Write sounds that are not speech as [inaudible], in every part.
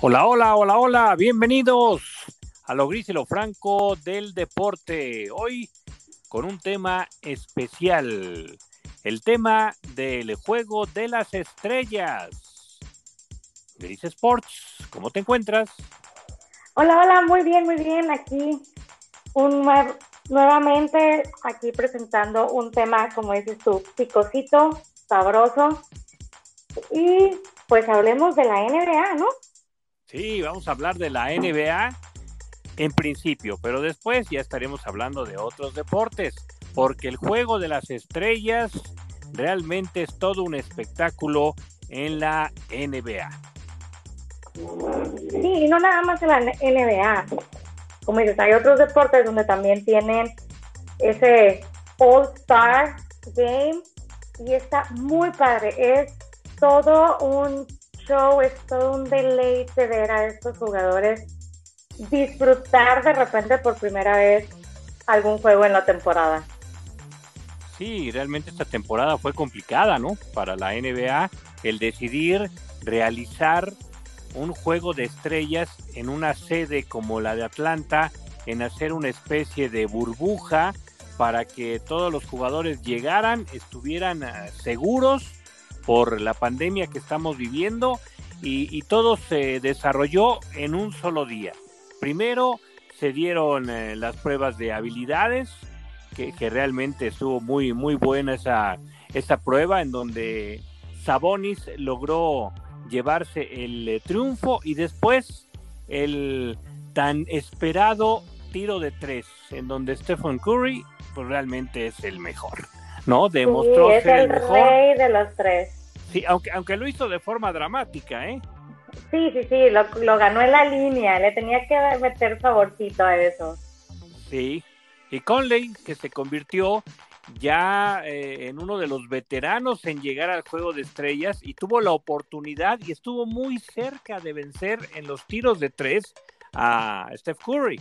Hola, hola, hola, hola, bienvenidos a lo gris y lo franco del deporte. Hoy con un tema especial, el tema del juego de las estrellas. Gris Sports, ¿cómo te encuentras? Hola, hola, muy bien, muy bien. Aquí un nuevamente aquí presentando un tema, como dices tú, picosito, sabroso. Y pues hablemos de la NBA, ¿no? Sí, vamos a hablar de la NBA en principio, pero después ya estaremos hablando de otros deportes, porque el juego de las estrellas realmente es todo un espectáculo en la NBA. Sí, y no nada más en la NBA. Como dices, hay otros deportes donde también tienen ese All-Star Game y está muy padre. Es todo un show, es todo un deleite ver a estos jugadores disfrutar de repente por primera vez algún juego en la temporada. Sí, realmente esta temporada fue complicada, ¿no? Para la NBA, el decidir realizar un juego de estrellas en una sede como la de Atlanta, en hacer una especie de burbuja para que todos los jugadores llegaran, estuvieran eh, seguros por la pandemia que estamos viviendo y, todo se desarrolló en un solo día. Primero se dieron eh, las pruebas de habilidades, que, realmente estuvo muy, muy buena esa, esa prueba en donde Sabonis logró llevarse el eh, triunfo y después el tan esperado tiro de tres, en donde Stephen Curry pues, realmente es el mejor, ¿no? Demostró ser el, rey de los tres. Sí, aunque, aunque lo hizo de forma dramática, ¿eh? Sí, sí, sí, lo, ganó en la línea, le tenía que meter favorcito a eso. Sí, y Conley, que se convirtió ya eh, en uno de los veteranos en llegar al juego de estrellas y tuvo la oportunidad y estuvo muy cerca de vencer en los tiros de tres a Steph Curry.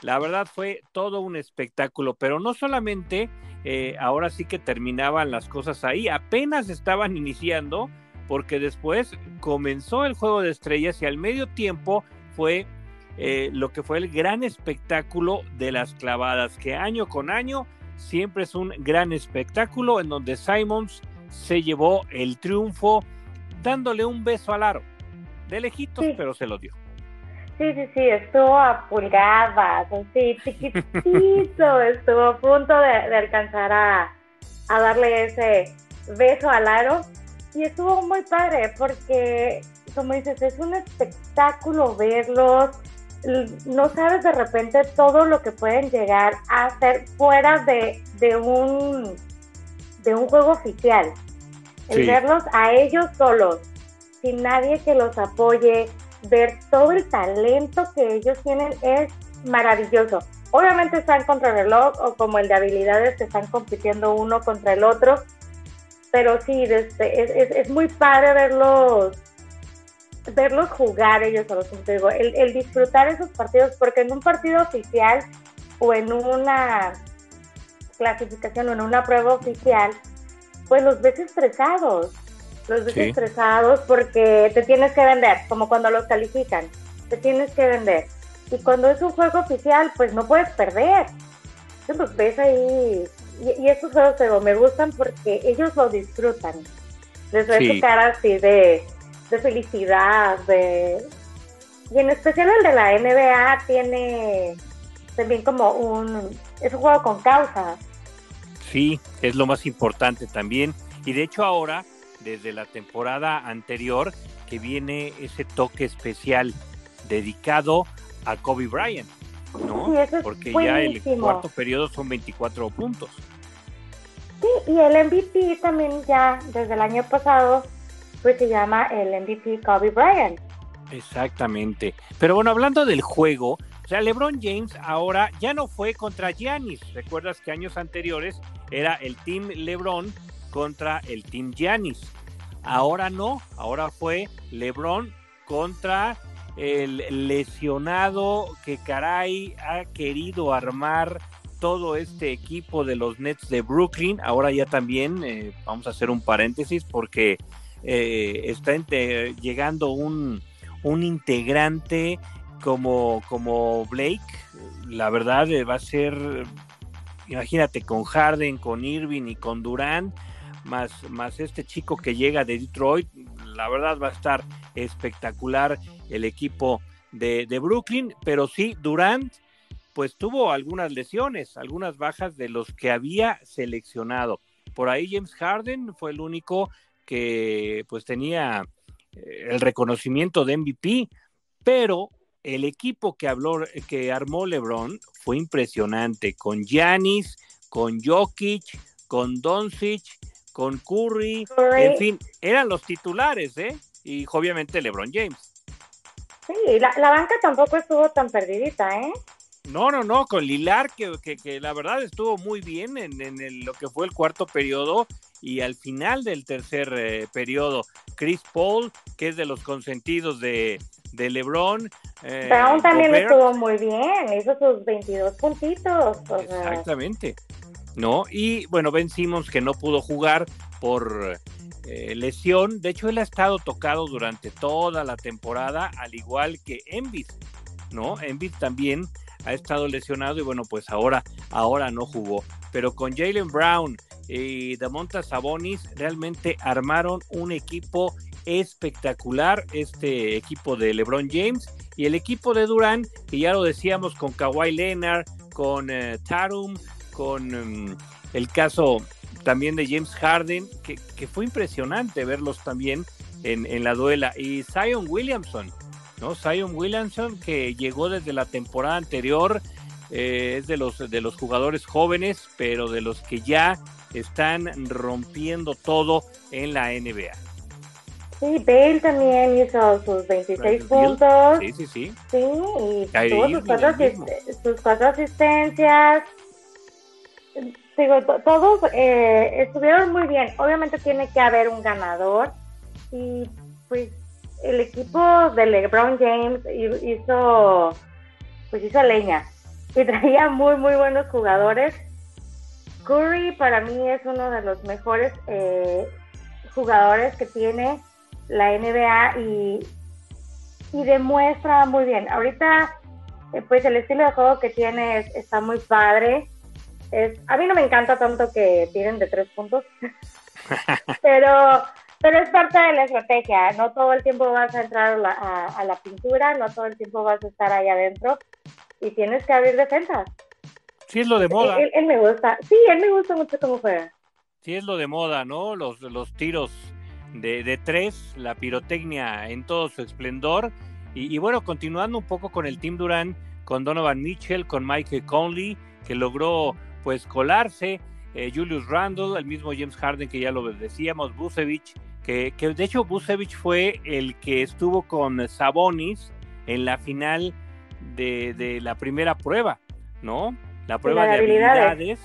La verdad fue todo un espectáculo, pero no solamente eh, ahora sí que terminaban las cosas ahí, apenas estaban iniciando, porque después comenzó el juego de estrellas y al medio tiempo fue eh, lo que fue el gran espectáculo de las clavadas, que año con año siempre es un gran espectáculo en donde Simons se llevó el triunfo dándole un beso al aro, de lejitos, pero se lo dio. Sí, sí, sí, estuvo a pulgadas, así [laughs] chiquitito, estuvo a punto de, alcanzar a, darle ese beso al aro y estuvo muy padre porque, como dices, es un espectáculo verlos, no sabes de repente todo lo que pueden llegar a hacer fuera de, un, de un juego oficial. El verlos a ellos solos, sin nadie que los apoye, ver todo el talento que ellos tienen es maravilloso. Obviamente están contra el reloj o como el de habilidades que están compitiendo uno contra el otro, pero sí, este, es, es, muy padre verlos verlos jugar ellos a los digo, el, el disfrutar esos partidos, porque en un partido oficial o en una clasificación o en una prueba oficial, pues los ves estresados los ves estresados porque te tienes que vender, como cuando los califican, te tienes que vender. Y cuando es un juego oficial, pues no puedes perder. Entonces ves ahí, y, estos juegos me gustan porque ellos lo disfrutan. Les ves su cara así de, de felicidad, de... Y en especial el de la NBA tiene también como un... Es un juego con causa. Sí, es lo más importante también. Y de hecho ahora desde la temporada anterior que viene ese toque especial dedicado a Kobe Bryant, ¿no? Porque ya el cuarto periodo son 24 puntos. Sí, y el MVP también ya desde el año pasado pues se llama el MVP Kobe Bryant. Exactamente. Pero bueno, hablando del juego, o sea, LeBron James ahora ya no fue contra Giannis. Recuerdas que años anteriores era el Team LeBron contra el Team Giannis. Ahora no, ahora fue LeBron contra el lesionado que caray ha querido armar todo este equipo de los Nets de Brooklyn. Ahora ya también eh, vamos a hacer un paréntesis porque eh, está llegando un, un integrante como, como Blake, la verdad eh, va a ser, imagínate, con Harden, con Irving y con Durant, más, más este chico que llega de Detroit, la verdad va a estar espectacular el equipo de, de Brooklyn, pero sí, Durant pues tuvo algunas lesiones, algunas bajas de los que había seleccionado. Por ahí James Harden fue el único que pues tenía eh, el reconocimiento de MVP, pero el equipo que habló, que armó LeBron fue impresionante, con Giannis, con Jokic, con Doncic, con Curry, en fin, eran los titulares, ¿eh? Y obviamente LeBron James. Sí, la, la banca tampoco estuvo tan perdidita, ¿eh? No, no, no, con Lilar, que, que, la verdad estuvo muy bien en, en lo que fue el cuarto periodo y al final del tercer eh, periodo, Chris Paul, que es de los consentidos de, de LeBron. Eh, Brown también estuvo muy bien, hizo sus 22 puntitos. Exactamente. ¿No? Y bueno, Ben Simmons que no pudo jugar por eh, lesión. De hecho, él ha estado tocado durante toda la temporada, al igual que Embiid, ¿no? Embiid también ha estado lesionado y bueno, pues ahora, ahora no jugó. Pero con Jalen Brown y Damonta Sabonis realmente armaron un equipo espectacular, este equipo de LeBron James y el equipo de Durán, que ya lo decíamos con Kawhi Leonard, con eh, Tarum, con mm, el caso también de James Harden, que, que fue impresionante verlos también en, en, la duela. Y Zion Williamson, ¿no? Zion Williamson, que llegó desde la temporada anterior, eh, es de los, de los jugadores jóvenes, pero de los que ya están rompiendo todo en la NBA. Sí, Bale también hizo sus 26 puntos. Sí, sí, sí. Sí, y tuvo sus cuatro, sus cuatro, asistencias. Digo, todos eh, estuvieron muy bien. Obviamente tiene que haber un ganador. Y pues el equipo de LeBron James hizo, pues hizo leña. Y traía muy, muy buenos jugadores. Curry para mí es uno de los mejores eh, jugadores que tiene la NBA y, y demuestra muy bien. Ahorita, eh, pues el estilo de juego que tiene está muy padre. Es, a mí no me encanta tanto que tienen de tres puntos, [laughs] pero, pero es parte de la estrategia. No todo el tiempo vas a entrar a la, a la pintura, no todo el tiempo vas a estar ahí adentro y tienes que abrir defensas. Sí, es lo de moda. Él, me gusta. Sí, él me gusta mucho cómo juega. Sí, es lo de moda, ¿no? Los, los tiros de, de tres, la pirotecnia en todo su esplendor. Y, bueno, continuando un poco con el Team Durán, con Donovan Mitchell, con Michael Conley, que logró pues colarse, eh, Julius Randle, el mismo James Harden que ya lo decíamos, Busevich, que, que de hecho Busevich fue el que estuvo con Sabonis en la final de, de la primera prueba, ¿no? la prueba de habilidades.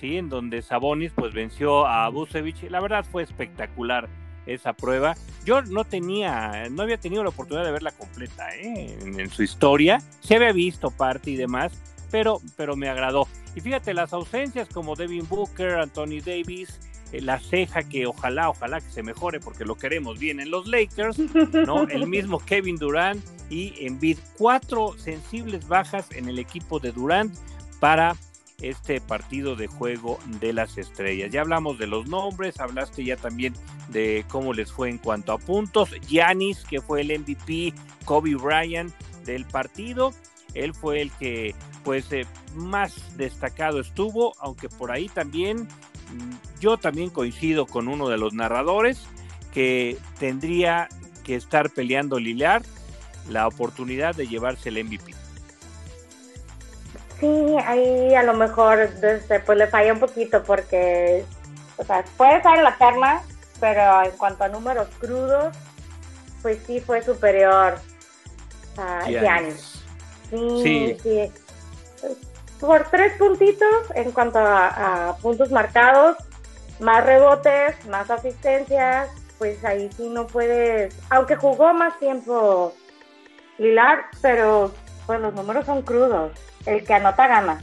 sí, en donde Sabonis pues venció a Busevich. La verdad fue espectacular esa prueba. Yo no tenía, no había tenido la oportunidad de verla completa ¿eh? en, su historia. Se había visto parte y demás, pero, pero me agradó. Y fíjate, las ausencias como Devin Booker, Anthony Davis, eh, la ceja que ojalá, ojalá que se mejore porque lo queremos bien en los Lakers, ¿no? [laughs] El mismo Kevin Durant y Embiid. Cuatro sensibles bajas en el equipo de Durant para este partido de juego de las estrellas. Ya hablamos de los nombres, hablaste ya también de cómo les fue en cuanto a puntos. Yanis, que fue el MVP, Kobe Bryant del partido, él fue el que pues eh, más destacado estuvo, aunque por ahí también mm, yo también coincido con uno de los narradores que tendría que estar peleando Lillard la oportunidad de llevarse el MVP. Sí, ahí a lo mejor desde, pues le falla un poquito porque, o sea, puede estar en la perna, pero en cuanto a números crudos, pues sí fue superior a Giannis. Sí, sí, Por tres puntitos en cuanto a, puntos marcados, más rebotes, más asistencias, pues ahí sí no puedes, aunque jugó más tiempo Lilar, pero pues los números son crudos. El que anota gana.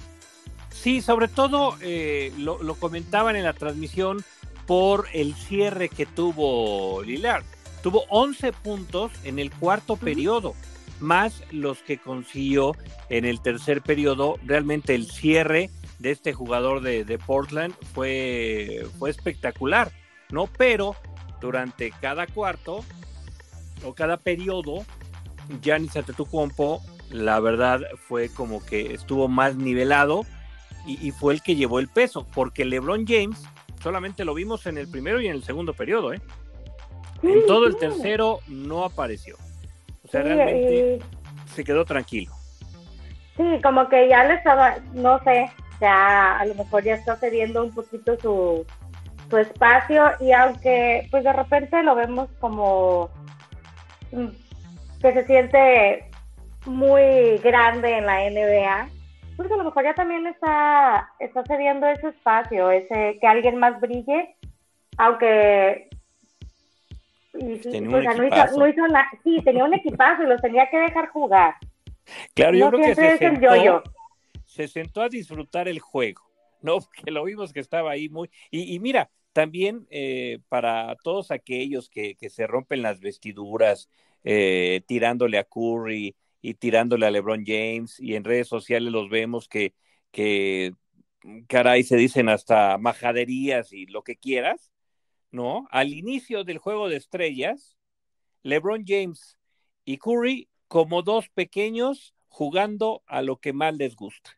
Sí, sobre todo eh, lo, comentaban en la transmisión por el cierre que tuvo Lillard, tuvo 11 puntos en el cuarto periodo, más los que consiguió en el tercer periodo. Realmente el cierre de este jugador de, Portland fue, fue espectacular, ¿no? Pero durante cada cuarto o cada periodo, Giannis Antetokounmpo, la verdad fue como que estuvo más nivelado y, fue el que llevó el peso, porque LeBron James solamente lo vimos en el primero y en el segundo periodo, ¿eh? en todo el tercero no apareció. O sea, realmente se quedó tranquilo. Sí, como que ya le estaba, no sé, ya a lo mejor ya está cediendo un poquito su, su espacio y aunque pues de repente lo vemos como mm, que se siente muy grande en la NBA, pues a lo mejor ya también está, está cediendo ese espacio, ese que alguien más brille, aunque y, sí, tenía un sí, tenía un equipazo y los tenía que dejar jugar. Claro, yo creo que se sentó, se sentó a disfrutar el juego, ¿no? [laughs] Que lo vimos que estaba ahí muy... Y, mira, también eh, para todos aquellos que, que, se rompen las vestiduras eh, tirándole a Curry y tirándole a LeBron James y en redes sociales los vemos que, que caray, se dicen hasta majaderías y lo que quieras, ¿no? Al inicio del juego de estrellas, LeBron James y Curry como dos pequeños jugando a lo que más les gusta.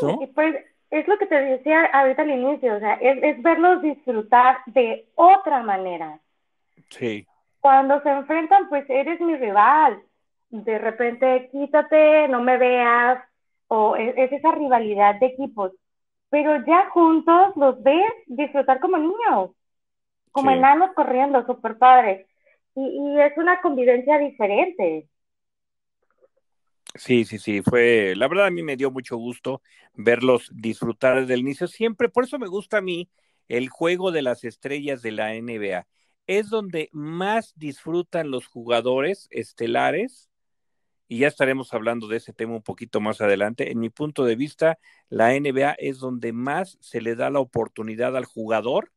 Sí, pues es lo que te decía ahorita al inicio, o sea, es, verlos disfrutar de otra manera. Sí. Cuando se enfrentan, pues eres mi rival. De repente, quítate, no me veas, o es, esa rivalidad de equipos. Pero ya juntos los ves disfrutar como niños, como enanos corriendo, súper padres. Y, y es una convivencia diferente. Sí, sí, sí, fue, la verdad a mí me dio mucho gusto verlos disfrutar desde el inicio, siempre, por eso me gusta a mí el juego de las estrellas de la NBA. Es donde más disfrutan los jugadores estelares, y ya estaremos hablando de ese tema un poquito más adelante. En mi punto de vista, la NBA es donde más se le da la oportunidad al jugador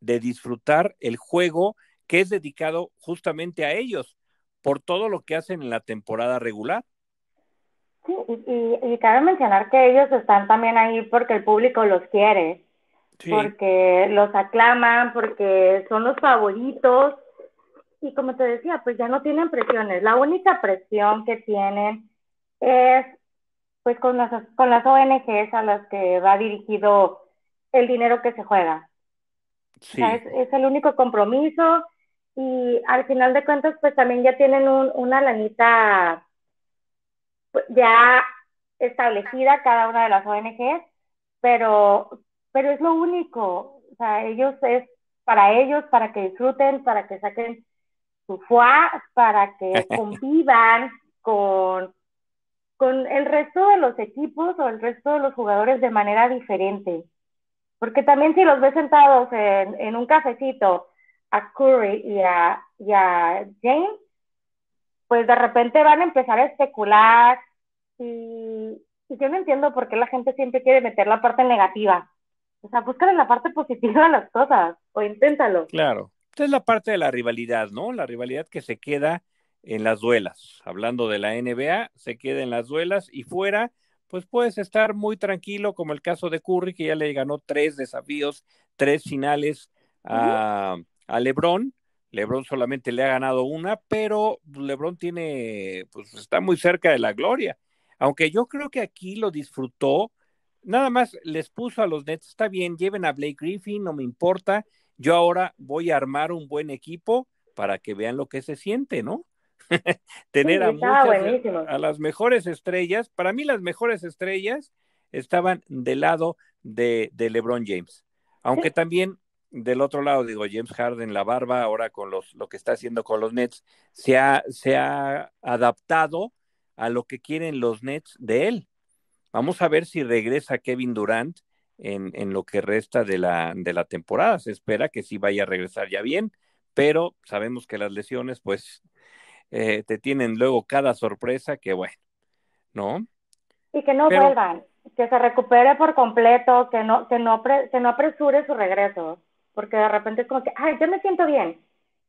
de disfrutar el juego que es dedicado justamente a ellos por todo lo que hacen en la temporada regular. Sí, y, cabe mencionar que ellos están también ahí porque el público los quiere, porque los aclaman, porque son los favoritos. Y como te decía, pues ya no tienen presiones. La única presión que tienen es pues con las, con las ONGs a las que va dirigido el dinero que se juega. Sí. es, es, el único compromiso y al final de cuentas pues también ya tienen una lanita pues, ya establecida cada una de las ONGs, pero, pero es lo único, o sea, ellos es para ellos, para que disfruten, para que saquen su para que [laughs] convivan con, con el resto de los equipos o el resto de los jugadores de manera diferente. Porque también si los ves sentados en, en un cafecito a Curry y a, y a James, pues de repente van a empezar a especular y, yo no entiendo por qué la gente siempre quiere meter la parte negativa. O sea, búscale la parte positiva las cosas o inténtalo. Claro. Esta es la parte de la rivalidad, ¿no? La rivalidad que se queda en las duelas. Hablando de la NBA, se queda en las duelas y fuera, pues puedes estar muy tranquilo, como el caso de Curry, que ya le ganó tres desafíos, tres finales a, a LeBron. LeBron solamente le ha ganado una, pero LeBron tiene, pues está muy cerca de la gloria. Aunque yo creo que aquí lo disfrutó, nada más les puso a los Nets, está bien, lleven a Blake Griffin, no me importa, yo ahora voy a armar un buen equipo para que vean lo que se siente, ¿no? [laughs] Tener a, muchas, a las mejores estrellas, para mí las mejores estrellas estaban del lado de, de LeBron James, aunque también del otro lado, digo, James Harden, la barba, ahora con los, lo que está haciendo con los Nets, se ha, se ha adaptado a lo que quieren los Nets de él. Vamos a ver si regresa Kevin Durant en, en lo que resta de la, de la temporada. Se espera que sí vaya a regresar ya bien, pero sabemos que las lesiones, pues, eh, te tienen luego cada sorpresa que, bueno, ¿no? Y que no vuelvan, que se recupere por completo, que no, que no, que no apresure su regreso porque de repente es como que, ay, yo me siento bien.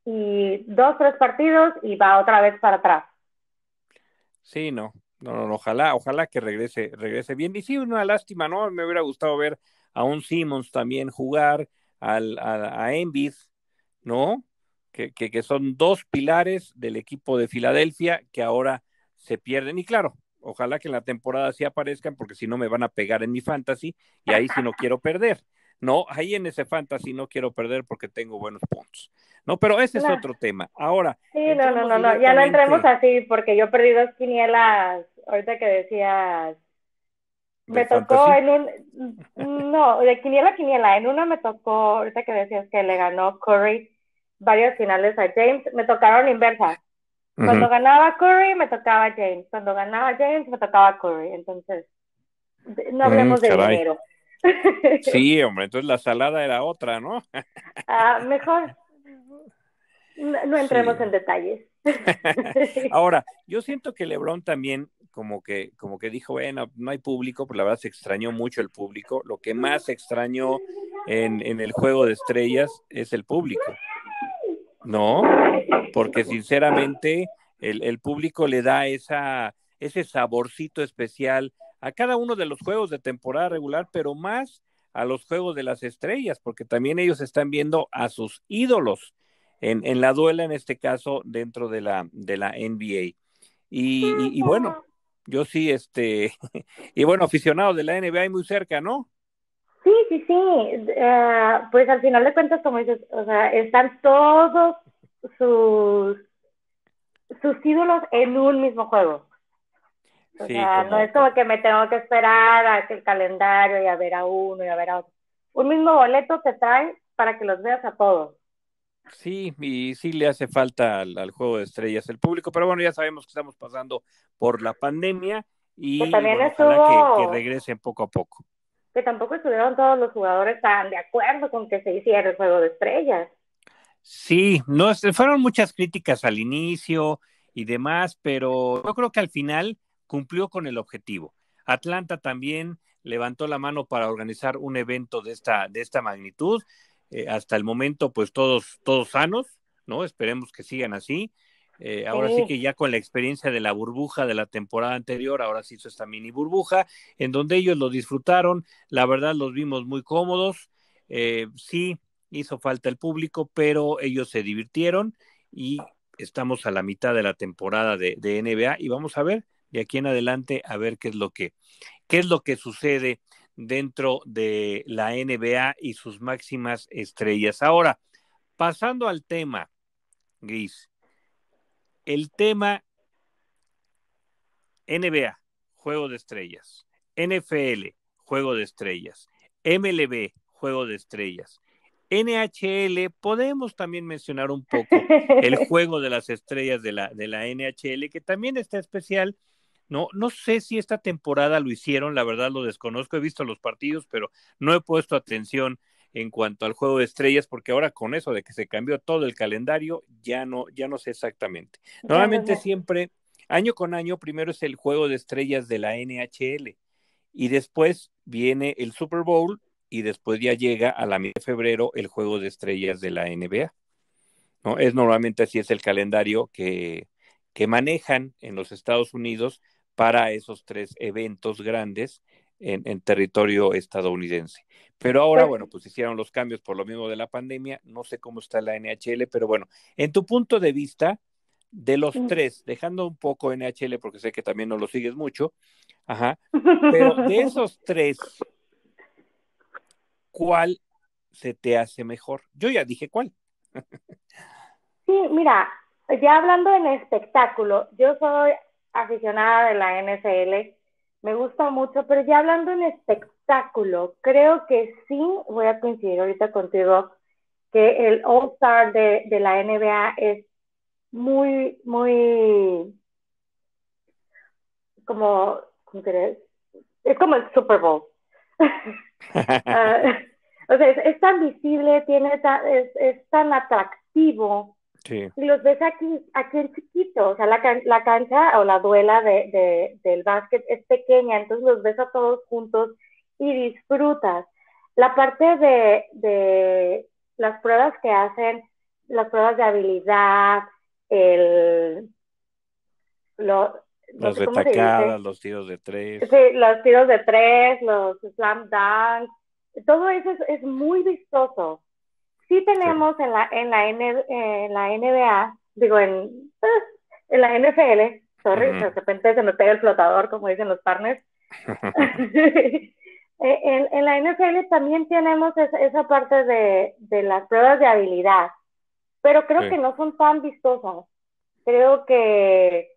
y dos, tres partidos y va otra vez para atrás. Sí, no, no, no, ojalá, ojalá que regrese, regrese bien. Y sí, una lástima, ¿no? Me hubiera gustado ver a un Simmons también jugar, al, a, a ¿no? Que, que, que, son dos pilares del equipo de Filadelfia que ahora se pierden. Y claro, ojalá que en la temporada sí aparezcan, porque si no me van a pegar en mi fantasy y ahí sí no quiero perder. No, ahí en ese fantasy no quiero perder porque tengo buenos puntos. No, pero ese es otro tema. Ahora. Sí, no, no, no, no, ya no entremos así porque yo perdí dos quinielas, ahorita que decías. Me tocó en un. No, de quiniela a quiniela. En una me tocó, ahorita que decías que le ganó Curry varias finales a James, me tocaron inversas. Cuando ganaba Curry, me tocaba James. Cuando ganaba James, me tocaba Curry. Entonces, no hablemos mm, de dinero. Sí, [laughs] hombre, entonces la salada era otra, ¿no? Ah, mejor. No, entremos en detalles. [laughs] Ahora, yo siento que LeBron también como que, como que dijo, bueno, no hay público, pero la verdad se extrañó mucho el público. Lo que más extrañó en, en el juego de estrellas es el público. ¿No? Porque sinceramente el, el público le da esa, ese saborcito especial a cada uno de los juegos de temporada regular, pero más a los juegos de las estrellas, porque también ellos están viendo a sus ídolos en, en la duela, en este caso, dentro de la, de la NBA. Y, y, bueno, yo sí, este, [laughs] y bueno, aficionado de la NBA muy cerca, ¿no? Sí, sí, sí. Uh, pues al final de cuentas, como dices, o sea, están todos sus, sus ídolos en un mismo juego. O sea, no es como que me tengo que esperar a que el calendario y a ver a uno y a ver a otro. Un mismo boleto te trae para que los veas a todos. Sí, y sí le hace falta al, juego de estrellas el público, pero bueno, ya sabemos que estamos pasando por la pandemia y que también estuvo... que, que regresen poco a poco. Que tampoco estuvieron todos los jugadores tan de acuerdo con que se hiciera el juego de estrellas. Sí, no, fueron muchas críticas al inicio y demás, pero yo creo que al final cumplió con el objetivo. Atlanta también levantó la mano para organizar un evento de esta, de esta magnitud. Eh, hasta el momento, pues todos, todos sanos, ¿no? Esperemos que sigan así. Eh, ahora sí. que ya con la experiencia de la burbuja de la temporada anterior, ahora se hizo esta mini burbuja, en donde ellos lo disfrutaron, la verdad los vimos muy cómodos, eh, sí hizo falta el público, pero ellos se divirtieron y estamos a la mitad de la temporada de, de NBA y vamos a ver de aquí en adelante a ver qué es lo que, qué es lo que sucede dentro de la NBA y sus máximas estrellas. Ahora, pasando al tema, Gris, el tema NBA, juego de estrellas, NFL, juego de estrellas, MLB, juego de estrellas. NHL, podemos también mencionar un poco el [laughs] juego de las estrellas de la, de la NHL, que también está especial no, no sé si esta temporada lo hicieron, la verdad lo desconozco, he visto los partidos, pero no he puesto atención en cuanto al juego de estrellas, porque ahora con eso de que se cambió todo el calendario, ya no, ya no sé exactamente. Normalmente siempre, año con año, primero es el juego de estrellas de la NHL y después viene el Super Bowl y después ya llega a la mitad de febrero el juego de estrellas de la NBA. ¿no? Es normalmente así es el calendario que, que manejan en los Estados Unidos para esos tres eventos grandes en, territorio estadounidense. Pero ahora, pues bueno, pues hicieron los cambios por lo mismo de la pandemia. No sé cómo está la NHL, pero bueno, en tu punto de vista, de los tres, dejando un poco NHL porque sé que también no lo sigues mucho, ajá, [laughs] pero de esos tres, ¿cuál se te hace mejor? Yo ya dije cuál. Sí, mira, ya hablando en espectáculo, yo soy aficionada de la NFL, me gusta mucho, pero ya hablando en espectáculo, creo que sí voy a coincidir ahorita contigo que el All Star de, de la NBA es muy, muy como, ¿cómo crees? Es como el Super Bowl. uh, [laughs] [laughs] o sea, es, tan visible, tiene es, es tan atractivo y los ves aquí, aquí en chiquito, o sea, la, la cancha o la duela de, de, del básquet es pequeña, entonces los ves a todos juntos y disfrutas. La parte de, de las pruebas que hacen las pruebas de habilidad, el, lo, las retacadas, los tiros de tres. Sí, los tiros de tres, los slam dunks, todo eso es, muy vistoso. Sí tenemos en la en la, en la NBA, digo en, pues, en la NFL, sorry, de repente se me pega el flotador, como dicen los partners. [laughs] [laughs] en, en, la NFL también tenemos esa, parte de, de, las pruebas de habilidad, pero creo que no son tan vistosas. Creo que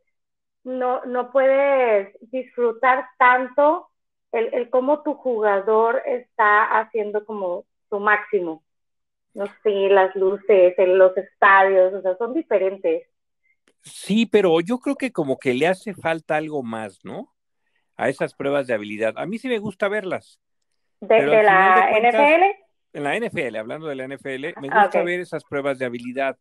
no, no puedes disfrutar tanto el, el cómo tu jugador está haciendo como su máximo. No sé, las luces, en los estadios, o sea, son diferentes. Sí, pero yo creo que como que le hace falta algo más, ¿no? A esas pruebas de habilidad. A mí sí me gusta verlas. ¿De, la NFL? En la NFL, hablando de la NFL, me ah, gusta ver esas pruebas de habilidad,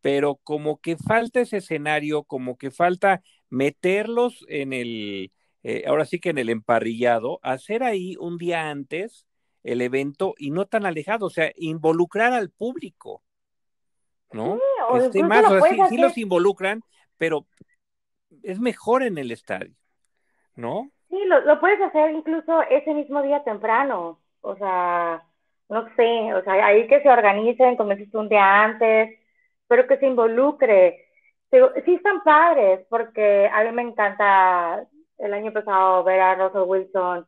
pero como que falta ese escenario, como que falta meterlos en el, eh, ahora sí que en el emparrillado, hacer ahí un día antes el evento y no tan alejado, o sea, involucrar al público, ¿no? Sí, o este, más, sí, los involucran, pero es mejor en el estadio, ¿no? Sí, lo, lo puedes hacer incluso ese mismo día temprano, o sea, no sé, o sea, ahí que se organicen, como decís un día antes, pero que se involucre. Sí están padres, porque a mí me encanta el año pasado ver a Russell Wilson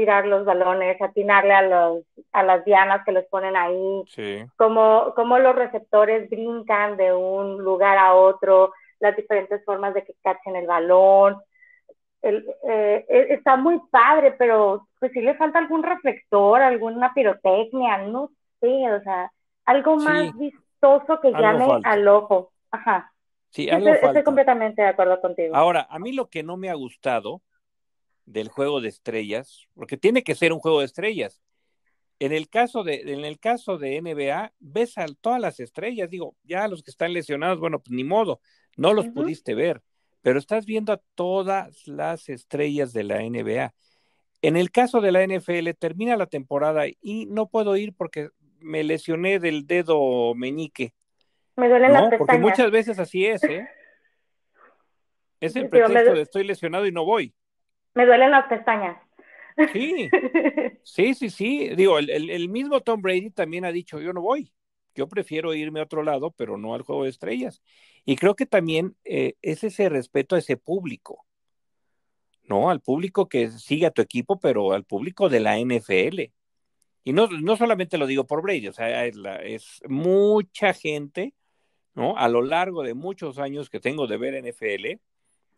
tirar los balones, atinarle a, los, a las dianas que les ponen ahí, sí. como, como los receptores brincan de un lugar a otro, las diferentes formas de que cachen el balón. El, eh, e, está muy padre, pero pues sí le falta algún reflector, alguna pirotecnia, no sé, o sea, algo más vistoso que llame al ojo. Ajá. Sí, algo estoy, completamente de acuerdo contigo. Ahora, a mí lo que no me ha gustado del juego de estrellas, porque tiene que ser un juego de estrellas. En el caso de, en el caso de NBA, ves a todas las estrellas, digo, ya los que están lesionados, bueno, pues ni modo, no los pudiste ver, pero estás viendo a todas las estrellas de la NBA. En el caso de la NFL, termina la temporada y no puedo ir porque me lesioné del dedo meñique. Me duelen las pestañas. Porque muchas veces así es, ¿eh? Es el pretexto de estoy lesionado y no voy. Me duelen las pestañas. Sí, [laughs] sí, sí, sí. Digo, el, mismo Tom Brady también ha dicho, yo no voy. Yo prefiero irme a otro lado, pero no al juego de estrellas. Y creo que también eh, es ese respeto a ese público. ¿no? Al público que sigue a tu equipo, pero al público de la NFL. Y no, no solamente lo digo por Brady, o sea, es, es mucha gente, ¿no? A lo largo de muchos años que tengo de ver NFL,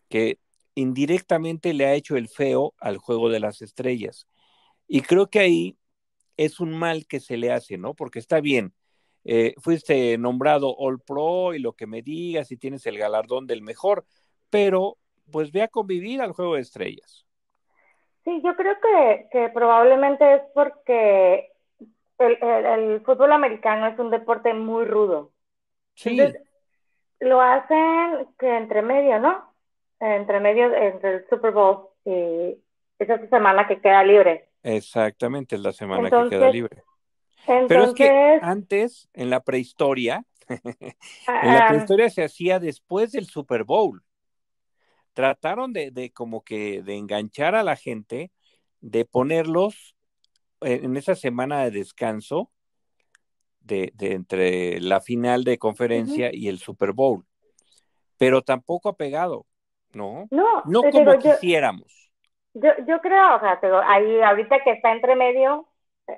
que indirectamente le ha hecho el feo al juego de las estrellas. Y creo que ahí es un mal que se le hace, ¿no? Porque está bien, eh, fuiste nombrado All Pro y lo que me digas y tienes el galardón del mejor, pero pues ve a convivir al juego de estrellas. Sí, yo creo que, que probablemente es porque el, el, fútbol americano es un deporte muy rudo. Sí. lo hacen que entre medio, ¿no? Entre medio, entre el Super Bowl y esa semana que queda libre. Exactamente, es la semana que queda libre. Pero es que antes, en la prehistoria, [laughs] en la prehistoria se hacía después del Super Bowl. Trataron de, de como que de enganchar a la gente, de ponerlos en esa semana de descanso de, de entre la final de conferencia y el Super Bowl. Pero tampoco ha pegado. No, no, no como quisiéramos. Yo, yo creo, o sea, ahí ahorita que está entre medio,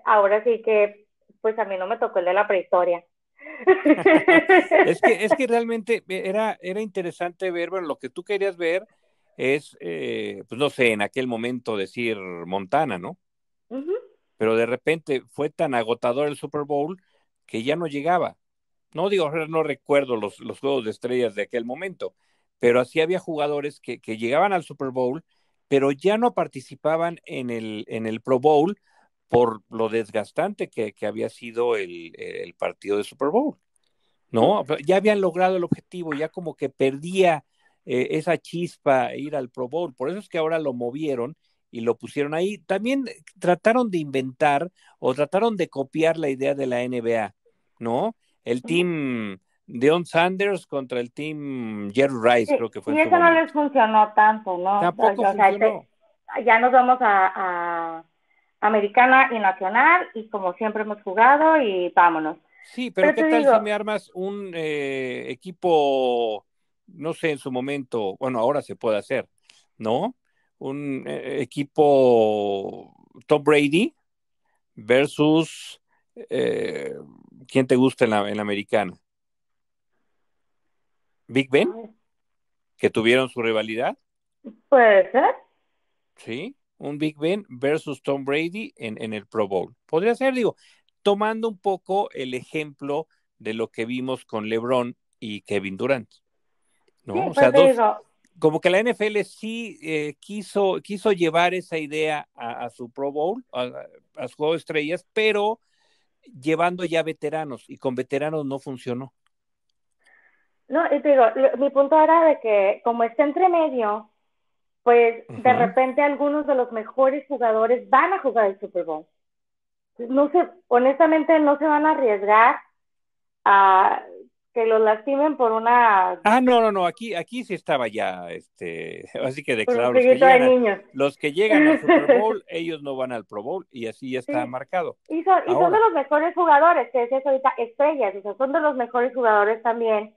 ahora sí que, pues a mí no me tocó el de la prehistoria. [laughs] es que, es que [laughs] realmente era, era interesante ver, bueno, lo que tú querías ver es, eh, pues no sé, en aquel momento decir Montana, ¿no? Pero de repente fue tan agotador el Super Bowl que ya no llegaba. No digo, no recuerdo los, los juegos de estrellas de aquel momento, pero así había jugadores que, llegaban al Super Bowl, pero ya no participaban en el, en el Pro Bowl por lo desgastante que, había sido el, partido de Super Bowl. ¿No? Ya habían logrado el objetivo, ya como que perdía eh, esa chispa ir al Pro Bowl. Por eso es que ahora lo movieron y lo pusieron ahí. También trataron de inventar o trataron de copiar la idea de la NBA, ¿no? el team Deon Sanders contra el team Jerry Rice, creo que fue. Y eso no les funcionó tanto, ¿no? Tampoco funcionó. ya nos vamos a, americana y nacional y como siempre hemos jugado y vámonos. Sí, pero, ¿qué tal si me armas un eh, equipo, no sé, en su momento, bueno, ahora se puede hacer, ¿no? Un eh, equipo Tom Brady versus eh, ¿quién te gusta en la, en la americana? Big Ben, que tuvieron su rivalidad. Puede ser. Sí, un Big Ben versus Tom Brady en, en el Pro Bowl. Podría ser, digo, tomando un poco el ejemplo de lo que vimos con LeBron y Kevin Durant. ¿no? o sea, pues como que la NFL sí eh, quiso, quiso llevar esa idea a, su Pro Bowl, a, a, su juego de estrellas, pero llevando ya veteranos y con veteranos no funcionó. No, y te digo, mi punto era de que como está entre medio, pues de repente algunos de los mejores jugadores van a jugar el Super Bowl. No sé, honestamente no se van a arriesgar a que los lastimen por una ah no no no aquí aquí sí estaba ya este [laughs] así que declarado los que, llegan, los que llegan al Super [laughs] Bowl ellos no van al Pro Bowl y así ya está marcado. Y son, y son de los mejores jugadores que es ahorita estrellas o sea son de los mejores jugadores también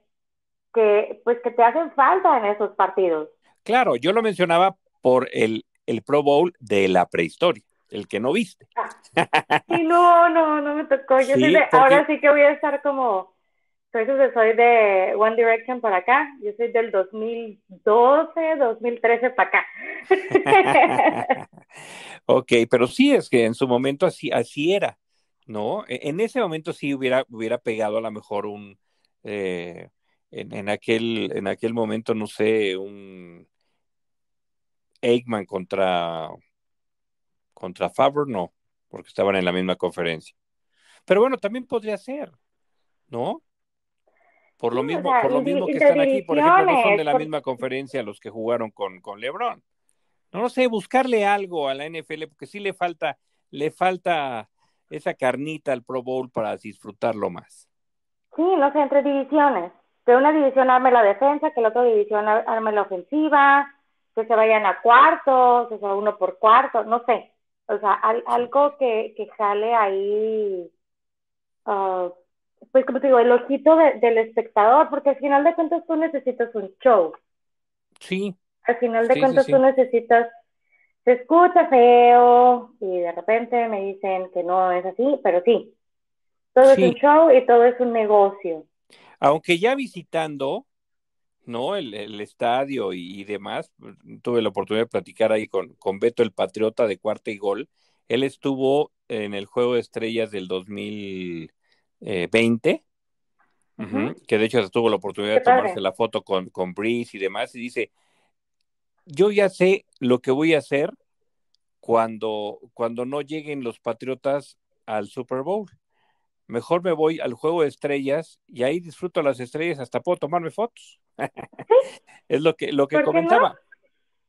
que pues que te hacen falta en esos partidos claro yo lo mencionaba por el el Pro Bowl de la prehistoria el que no viste ah. sí no no no me tocó yo sí, ahora sí que voy a estar como soy, soy de One Direction para acá. Yo soy del 2012, 2013 para acá. [laughs] ok, pero sí es que en su momento así, así era, ¿no? E, en ese momento sí hubiera, hubiera pegado a lo mejor un, eh, en, en, aquel, en aquel momento, no sé, un Eggman contra, contra Favre, no, porque estaban en la misma conferencia. Pero bueno, también podría ser, ¿no? Por lo mismo, por lo mismo que están aquí, por ejemplo, no son de la misma conferencia los que jugaron con, con LeBron. No, sé, buscarle algo a la NFL, porque sí le falta, le falta esa carnita al Pro Bowl para disfrutarlo más. Sí, no sé, entre divisiones. Que una división arme la defensa, que la otra división arme la ofensiva, que se vayan a cuartos, o sea, uno por cuarto, no sé. O sea, algo que, que jale ahí uh, pues como te digo, el ojito del espectador, porque al final de cuentas tú necesitas un show. Sí. Al final de cuentas tú necesitas, se escucha feo y de repente me dicen que no es así, pero sí. Todo es un show y todo es un negocio. Aunque ya visitando, ¿no? El, el estadio y, demás, tuve la oportunidad de platicar ahí con, con Beto el Patriota de cuarta y gol. Él estuvo en el Juego de Estrellas del 2000 eh, 20, que de hecho tuvo la oportunidad de tomarse la foto con, con Breeze y demás, y dice, yo ya sé lo que voy a hacer cuando, cuando no lleguen los Patriotas al Super Bowl. Mejor me voy al juego de estrellas y ahí disfruto las estrellas, hasta puedo tomarme fotos. [laughs] es lo que, lo que comentaba.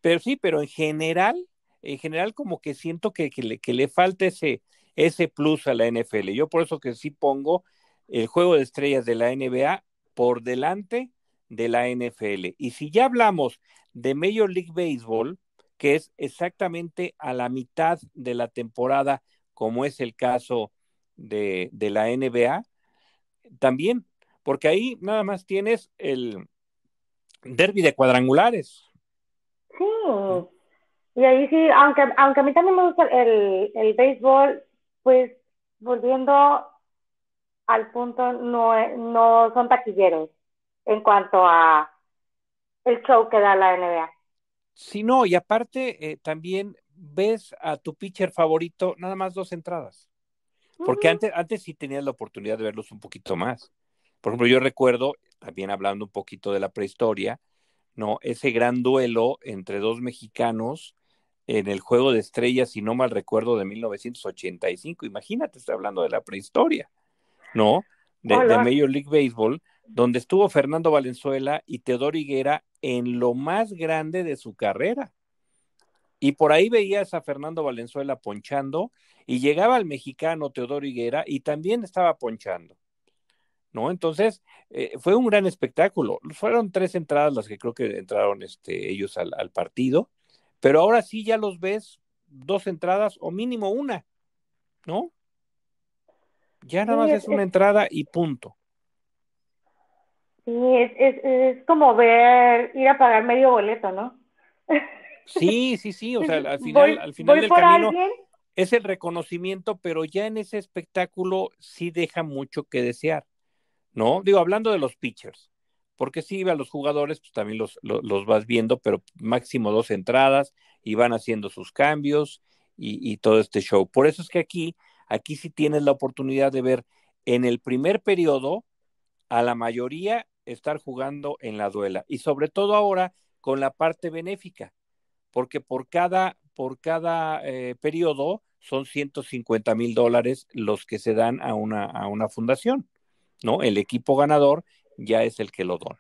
Pero sí, pero en general, en general como que siento que, que, le, que le falta ese, ese plus a la NFL. Yo por eso que sí pongo el juego de estrellas de la NBA por delante de la NFL. Y si ya hablamos de Major League Baseball, que es exactamente a la mitad de la temporada, como es el caso de, de la NBA, también, porque ahí nada más tienes el derby de cuadrangulares. Sí, y ahí sí, aunque, aunque a mí también me gusta el, el béisbol, pues volviendo al punto, no, no son taquilleros en cuanto a el show que da la NBA. Sí, no, y aparte eh, también ves a tu pitcher favorito nada más dos entradas. Porque antes, antes sí tenías la oportunidad de verlos un poquito más. Por ejemplo, yo recuerdo, también hablando un poquito de la prehistoria, ¿no? Ese gran duelo entre dos mexicanos en el juego de estrellas, si no mal recuerdo, de 1985. Imagínate, estoy hablando de la prehistoria, ¿no? De, Major League Baseball, donde estuvo Fernando Valenzuela y Teodoro Higuera en lo más grande de su carrera. Y por ahí veías a Fernando Valenzuela ponchando y llegaba el mexicano Teodoro Higuera y también estaba ponchando. ¿no? Entonces, eh, fue un gran espectáculo. Fueron tres entradas las que creo que entraron este, ellos al, al, partido, pero ahora sí ya los ves dos entradas o mínimo una, ¿no? Ya nada más es, una entrada y punto. Sí, es, es, es como ver, ir a pagar medio boleto, ¿no? [laughs] Sí, sí, sí, o sea, al final, al final del camino es el reconocimiento, pero ya en ese espectáculo sí deja mucho que desear, ¿no? Digo, hablando de los pitchers, porque sí, a los jugadores, pues también los, los, los, vas viendo, pero máximo dos entradas y van haciendo sus cambios y, y todo este show. Por eso es que aquí, aquí sí tienes la oportunidad de ver en el primer periodo a la mayoría estar jugando en la duela y sobre todo ahora con la parte benéfica, porque por cada, por cada eh, periodo son 150 mil dólares los que se dan a una, a una fundación, ¿no? El equipo ganador ya es el que lo dona.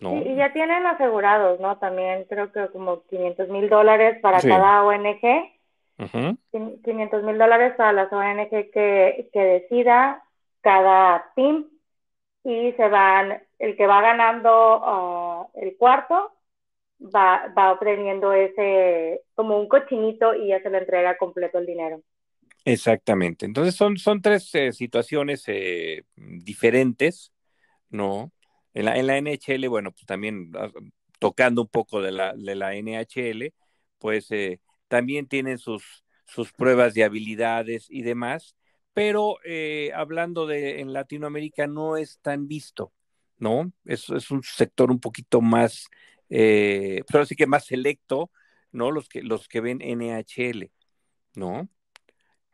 ¿no? Y, ya tienen asegurados, ¿no? También creo que como 500 mil dólares para cada ONG. 500 mil dólares para las ONG que, que decida cada team y se van, el que va ganando uh, el cuarto va, va obteniendo ese, como un cochinito y ya se le entrega completo el dinero. Exactamente. Entonces son, son tres eh, situaciones eh, diferentes, ¿no? En la, en la NHL, bueno, pues también ah, tocando un poco de la, de la NHL, pues eh, también tienen sus, sus pruebas de habilidades y demás, pero hablando de en Latinoamérica no es tan visto, ¿no? Es, es un sector un poquito más, eh, pero pues sí que más selecto, ¿no? Los que, los que ven NHL, ¿no?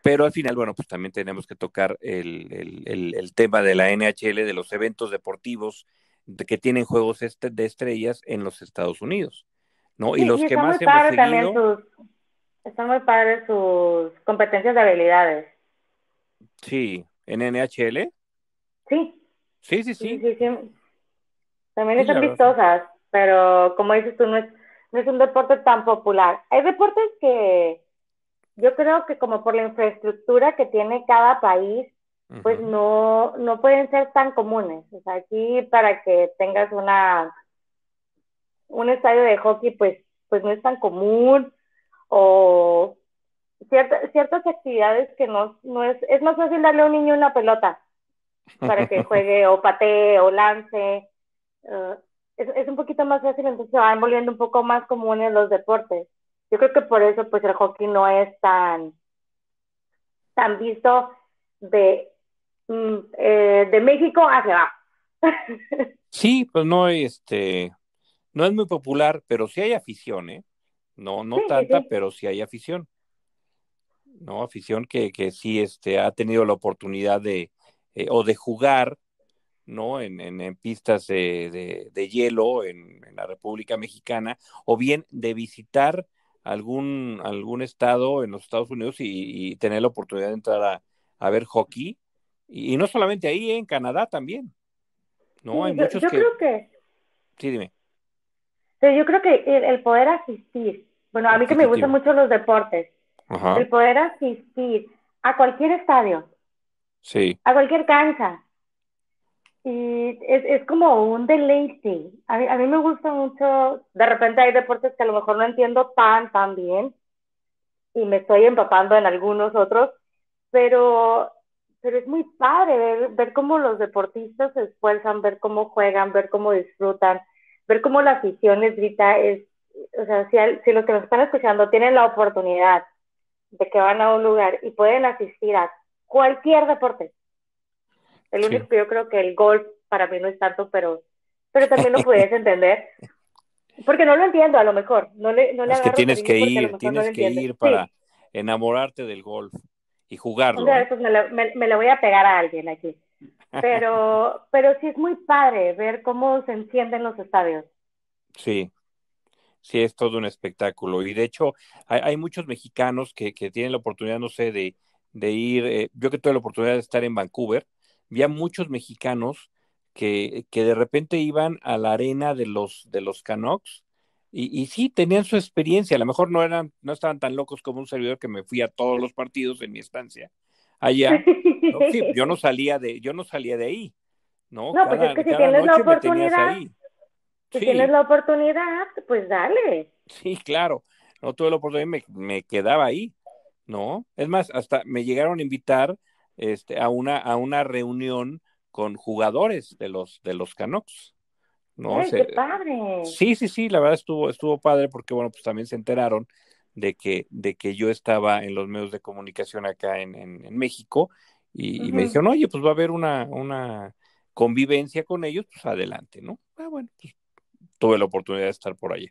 Pero al final, bueno, pues también tenemos que tocar el, el, el, el tema de la NHL, de los eventos deportivos de que tienen juegos este, de estrellas en los Estados Unidos, ¿no? Sí, y los que más hemos padre también seguido, sus, están muy padres sus competencias de habilidades. sí, en NHL, Sí, sí, sí, sí, sí, sí, sí. También están vistosas, pero como dices tú, no es, no es un deporte tan popular. Hay deportes que yo creo que como por la infraestructura que tiene cada país, pues no, no pueden ser tan comunes. O sea, aquí para que tengas una, un estadio de hockey, pues, pues no es tan común, o cierta- ciertas actividades que no, no es, es más fácil darle a un niño una pelota para que [laughs] juegue o patee o lance. Uh, es, es un poquito más fácil, entonces se van volviendo un poco más comunes los deportes. Yo creo que por eso pues el hockey no es tan, tan visto de, mm, eh, de México hacia abajo. [laughs] Sí, pues no, este, no es muy popular, pero sí hay afición, ¿eh? No, no Sí, tanta, sí. pero sí hay afición, ¿no? Afición que, que sí, este, ha tenido la oportunidad de, eh, o de jugar, ¿no? En, en, en pistas de, de, de hielo en, en la República Mexicana, o bien de visitar algún, algún estado en los Estados Unidos y, y tener la oportunidad de entrar a, a ver hockey. Y, y no solamente ahí, en Canadá también, ¿no? Hay yo, muchos yo que, creo que, sí, dime, yo creo que el, el poder asistir, bueno, a mí que me gustan mucho los deportes, Ajá, el poder asistir a cualquier estadio, sí. a cualquier cancha, y es, es como un deleite. A mí, a mí me gusta mucho, de repente hay deportes que a lo mejor no entiendo tan, tan bien, y me estoy empapando en algunos otros, pero, pero es muy padre ver, ver cómo los deportistas se esfuerzan, ver cómo juegan, ver cómo disfrutan, ver cómo la afición les grita, es, o sea, si, si los que nos están escuchando tienen la oportunidad de que van a un lugar y pueden asistir a cualquier deporte, el Sí. único que yo creo que el golf para mí no es tanto, pero, pero también lo [laughs] puedes entender, porque no lo entiendo a lo mejor, no le, no le Es que tienes que ir, no tienes que ir Sí, para enamorarte del golf y jugarlo, me lo, me, me lo voy a pegar a alguien aquí. Pero, [laughs] pero sí es muy padre ver cómo se encienden los estadios. Sí, sí, es todo un espectáculo. Y de hecho, hay, hay muchos mexicanos que, que tienen la oportunidad, no sé, de, de ir, eh, yo que tuve la oportunidad de estar en Vancouver, vi a muchos mexicanos que, que de repente iban a la arena de los, de los Canucks y, y sí, tenían su experiencia, a lo mejor no eran, no estaban tan locos como un servidor que me fui a todos los partidos en mi estancia, allá. [laughs] yo no salía de, yo no salía de ahí. No, no pues es que si tienes la oportunidad, si tienes la oportunidad, pues dale. Sí, claro. No tuve la oportunidad, me, me quedaba ahí. No, es más, hasta me llegaron a invitar este, a una, a una reunión con jugadores de los, de los Canucks. ¿no? qué padre. Sí, sí, sí, la verdad estuvo, estuvo padre porque, bueno, pues también se enteraron de que, de que yo estaba en los medios de comunicación acá en, en, México y, me dijeron, oye, pues va a haber una, una convivencia con ellos, pues adelante, ¿no? Ah, bueno, pues tuve la oportunidad de estar por allá.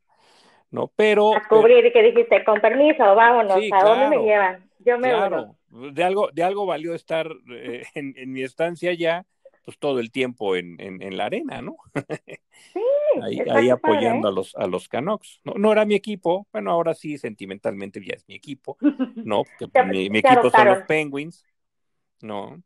¿no? Pero... A cubrir y que dijiste, con permiso, vámonos, ¿a dónde me llevan? Yo me claro, de algo, de algo valió estar eh, en, mi estancia ya, pues todo el tiempo en, en, la arena, ¿no? Sí, [laughs] ahí, apoyando a los, a los Canucks. No, no era mi equipo, bueno, ahora sí, sentimentalmente ya es mi equipo, [laughs] ¿no? Porque mi, mi equipo son los Penguins, ¿no?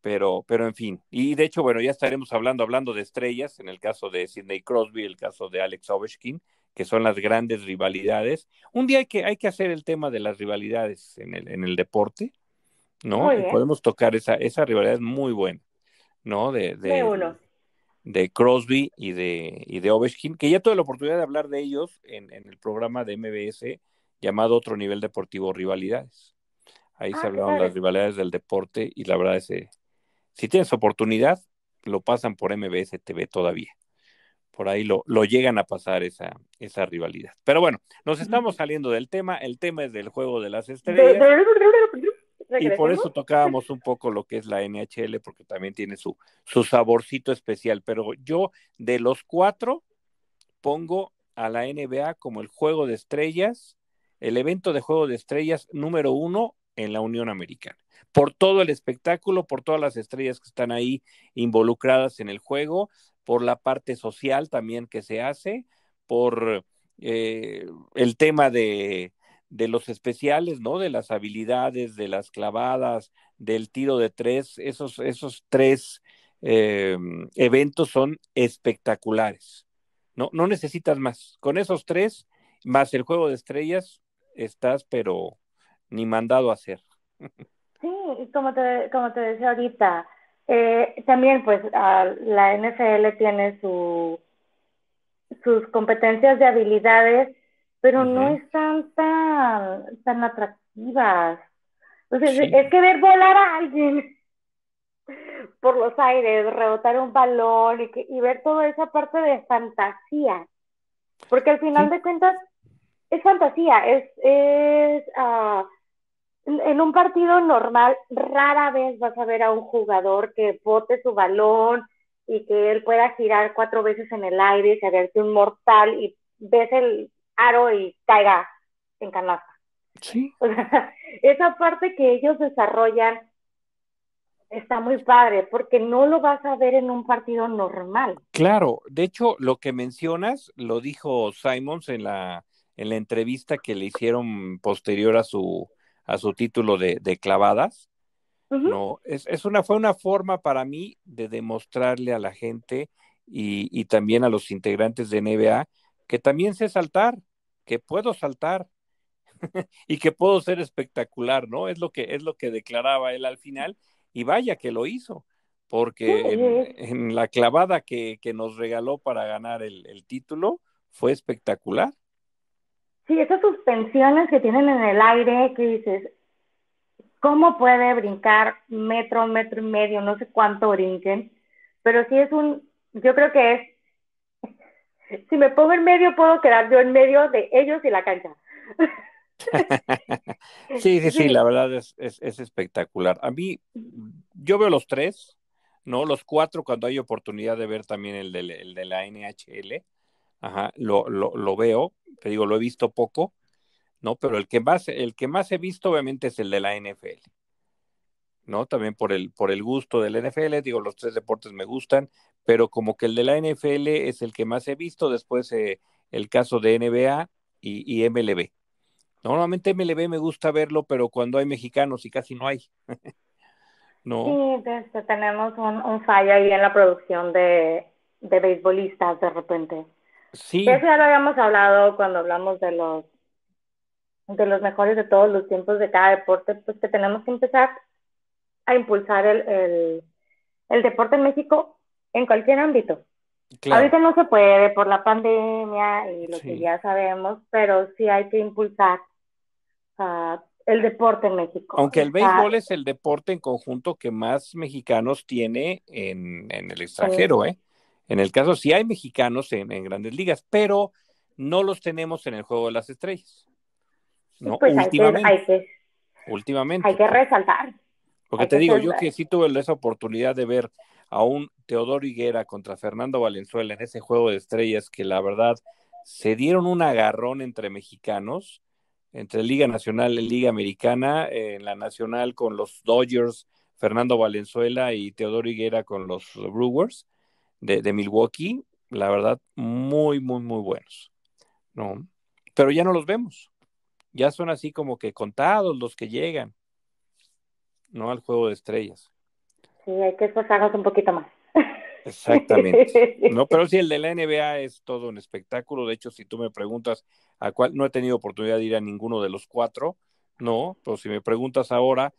Pero, pero en fin, y de hecho, bueno, ya estaremos hablando, hablando de estrellas, en el caso de Sidney Crosby, el caso de Alex Ovechkin, que son las grandes rivalidades. Un día hay que, hay que hacer el tema de las rivalidades en el, en el deporte, ¿no? Y podemos tocar esa, esa rivalidad muy buena, ¿no? De, de, de, Crosby y de, y de Ovechkin, que ya tuve la oportunidad de hablar de ellos en, en el programa de MBS llamado Otro Nivel Deportivo Rivalidades. Ahí se ah, hablaban las rivalidades del deporte y la verdad es que si tienes oportunidad, lo pasan por MBS TV todavía por ahí lo, lo llegan a pasar esa, esa rivalidad. Pero bueno, nos estamos saliendo del tema, el tema es del juego de las estrellas. Y por eso tocábamos un poco lo que es la NHL, porque también tiene su, su saborcito especial. Pero yo, de los cuatro, pongo a la NBA como el juego de estrellas, el evento de juego de estrellas número uno en la Unión Americana. Por todo el espectáculo, por todas las estrellas que están ahí involucradas en el juego, por la parte social también que se hace, por eh, el tema de, de, los especiales, ¿no? De las habilidades, de las clavadas, del tiro de tres, esos, esos tres eh, eventos son espectaculares. No, no necesitas más. Con esos tres, más el juego de estrellas, estás, pero ni mandado a hacer. Sí, como te, como te decía ahorita, eh, también, pues, la NFL tiene su, sus competencias de habilidades, pero no están tan, tan atractivas. Entonces, es que ver volar a alguien [laughs] por los aires, rebotar un balón y, y ver toda esa parte de fantasía. Porque al final de cuentas, es fantasía, es, es uh, en un partido normal, rara vez vas a ver a un jugador que bote su balón y que él pueda girar cuatro veces en el aire y se un mortal y ves el aro y caiga en canasta. Sí. [laughs] O sea, esa parte que ellos desarrollan está muy padre porque no lo vas a ver en un partido normal. Claro, de hecho, lo que mencionas lo dijo Simons en la, en la entrevista que le hicieron posterior a su, a su título de, clavadas. No, es, es, una, fue una forma para mí de demostrarle a la gente y, y, también a los integrantes de NBA que también sé saltar, que puedo saltar [laughs] y que puedo ser espectacular, ¿no? Es lo que, es lo que declaraba él al final, y vaya que lo hizo, porque en, la clavada que, que, nos regaló para ganar el, el título fue espectacular. Sí, esas suspensiones que tienen en el aire, que dices, ¿cómo puede brincar metro, metro y medio? No sé cuánto brinquen, pero sí es un, yo creo que es, [laughs] si me pongo en medio, puedo quedar yo en medio de ellos y la cancha. [laughs] sí, sí, sí, la verdad es, es, es, espectacular. A mí, yo veo los tres, ¿no? Los cuatro cuando hay oportunidad de ver también el de, el de la NHL, ajá, lo, lo, veo, te digo, lo he visto poco, ¿no? Pero el que más, el que más he visto, obviamente, es el de la NFL. ¿no? También por el, por el gusto del NFL, digo, los tres deportes me gustan, pero como que el de la NFL es el que más he visto, después eh, el caso de NBA y, MLB. Normalmente MLB me gusta verlo, pero cuando hay mexicanos y casi no hay. [laughs] ¿No? Sí, tenemos un, un fallo ahí en la producción de, de beisbolistas de repente. Sí. Eso ya lo habíamos hablado cuando hablamos de los de los mejores de todos los tiempos de cada deporte, pues que tenemos que empezar a impulsar el, el, deporte en México en cualquier ámbito. Ahorita no se puede por la pandemia y lo que ya sabemos, pero sí hay que impulsar el deporte en México. Aunque el béisbol es el deporte en conjunto que más mexicanos tiene en, el extranjero, ¿eh? En el caso sí hay mexicanos en, grandes ligas, pero no los tenemos en el juego de las estrellas. No, pues últimamente. Hay que, últimamente. Hay que resaltar. Porque te digo, yo que sí tuve esa oportunidad de ver a un Teodoro Higuera contra Fernando Valenzuela en ese juego de estrellas que la verdad se dieron un agarrón entre mexicanos, entre Liga Nacional y Liga Americana, en la Nacional con los Dodgers, Fernando Valenzuela y Teodoro Higuera con los Brewers de, Milwaukee, la verdad, muy, muy, muy buenos. ¿no? Pero ya no los vemos. Ya son así como que contados los que llegan, ¿no? Al juego de estrellas. Sí, hay que esforzarnos un poquito más. [laughs] Exactamente. No, pero sí, el de la NBA es todo un espectáculo. De hecho, si tú me preguntas a cuál, no he tenido oportunidad de ir a ninguno de los cuatro, no, pero si me preguntas ahora,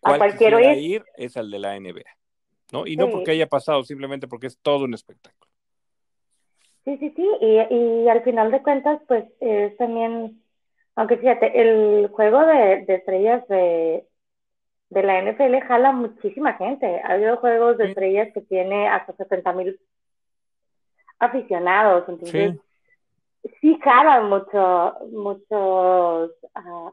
¿cuál quiero ir? Es el de la NBA. ¿No? Y no porque haya pasado, simplemente porque es todo un espectáculo. Sí, sí, sí, y, y al final de cuentas, pues es también, aunque fíjate, el juego de, estrellas de, de la NFL jala muchísima gente. Ha habido juegos de estrellas que tiene hasta 70 mil aficionados, entonces sí, jalan mucho, muchos uh,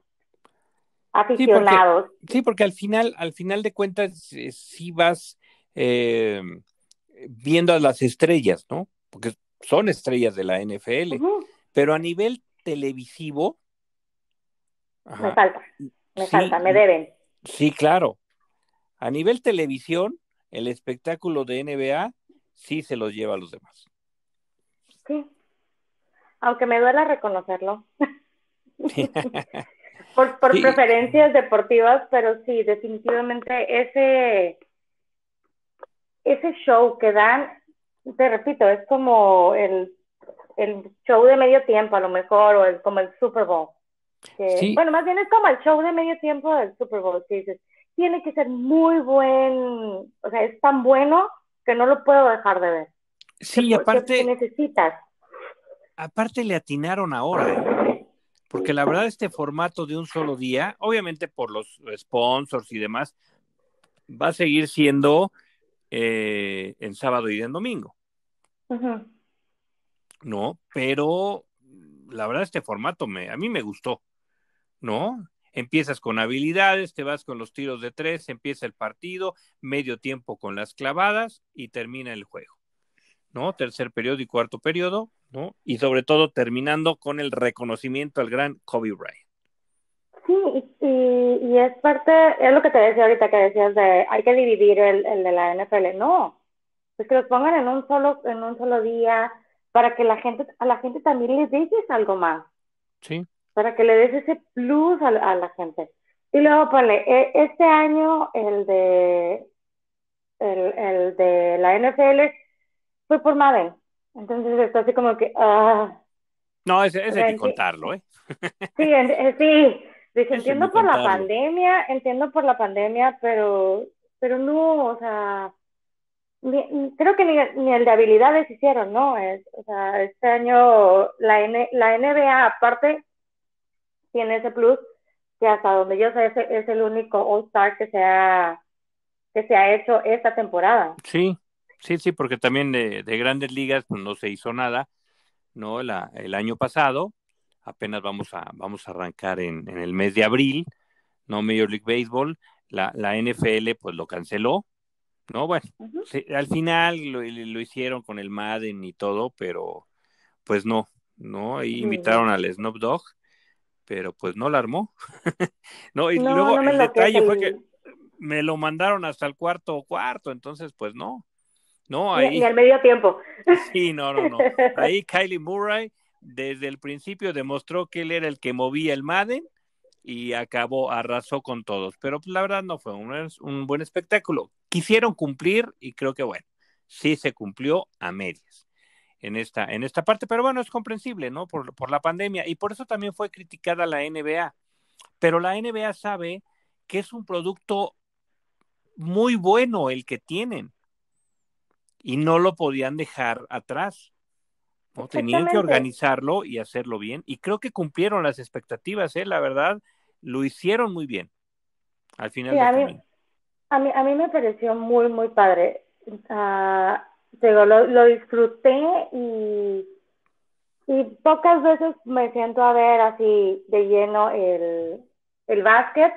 aficionados. Sí porque, al final, al final de cuentas, eh, sí vas eh, viendo a las estrellas, ¿no? Porque son estrellas de la NFL, pero a nivel televisivo. me falta, me falta, me deben. Sí, claro. A nivel televisión, el espectáculo de NBA sí se los lleva a los demás. Sí, aunque me duela reconocerlo. [laughs] por por preferencias deportivas, pero sí, definitivamente ese ese show que dan, te repito, es como el, show de medio tiempo a lo mejor, o el, como el Super Bowl. Bueno, más bien es como el show de medio tiempo del Super Bowl. tiene que ser muy buen, o sea, es tan bueno que no lo puedo dejar de ver. Sí, aparte. necesitas. Aparte le atinaron ahora, ¿eh? porque la verdad este formato de un solo día, obviamente por los sponsors y demás, va a seguir siendo eh, en sábado y en domingo. No, pero la verdad este formato me, a mí me gustó, ¿no? Empiezas con habilidades, te vas con los tiros de tres, empieza el partido, medio tiempo con las clavadas y termina el juego, ¿no? Tercer periodo y cuarto periodo, ¿no? Y sobre todo terminando con el reconocimiento al gran Kobe Bryant. Sí, y, y, es parte, es lo que te decía ahorita que decías de hay que dividir el, el de la NFL. No, es que los pongan en un solo, en un solo día para que la gente, a la gente también le dejes algo más. Sí. Para que le des ese plus a, la gente. Y luego ponle, e, este año el de el, el de la NFL fue por Madden. Entonces está así como que, ah. No, ese, ese hay que contarlo, ¿eh? Sí, sí, entiendo por la pandemia, entiendo por la pandemia, pero, pero no, o sea, creo que ni, el de habilidades hicieron, ¿no? Es, o sea, este año la, N, la NBA aparte tiene ese plus que hasta donde yo sé es, el único All-Star que se ha que se ha hecho esta temporada. Sí, sí, sí, porque también de, de grandes ligas pues, no se hizo nada, ¿no? La, el año pasado, apenas vamos a, vamos a arrancar en, el mes de abril, ¿no? Major League Baseball, la, la NFL pues lo canceló, ¿no? Bueno, al final lo, lo, hicieron con el Madden y todo, pero pues no, ¿no? Ahí invitaron al Snoop Dogg, pero pues no la armó. [laughs] no, y luego el detalle fue que me lo mandaron hasta el cuarto cuarto, entonces pues no. No, ahí. Ni, al medio tiempo. Sí, no, no, no. [laughs] Ahí Kylie Murray desde el principio demostró que él era el que movía el Madden y acabó, arrasó con todos. Pero pues, la verdad no fue un, un, buen espectáculo. Quisieron cumplir y creo que bueno, sí se cumplió a medias en esta, en esta parte, pero bueno, es comprensible, ¿no? Por, por la pandemia y por eso también fue criticada la NBA. Pero la NBA sabe que es un producto muy bueno el que tienen y no lo podían dejar atrás. ¿No? Tenían que organizarlo y hacerlo bien y creo que cumplieron las expectativas, ¿eh? la verdad, lo hicieron muy bien al final. a, mí, a, mí, a mí me pareció muy, muy padre. Uh, digo, lo, lo disfruté y y pocas veces me siento a ver así de lleno el, el básquet,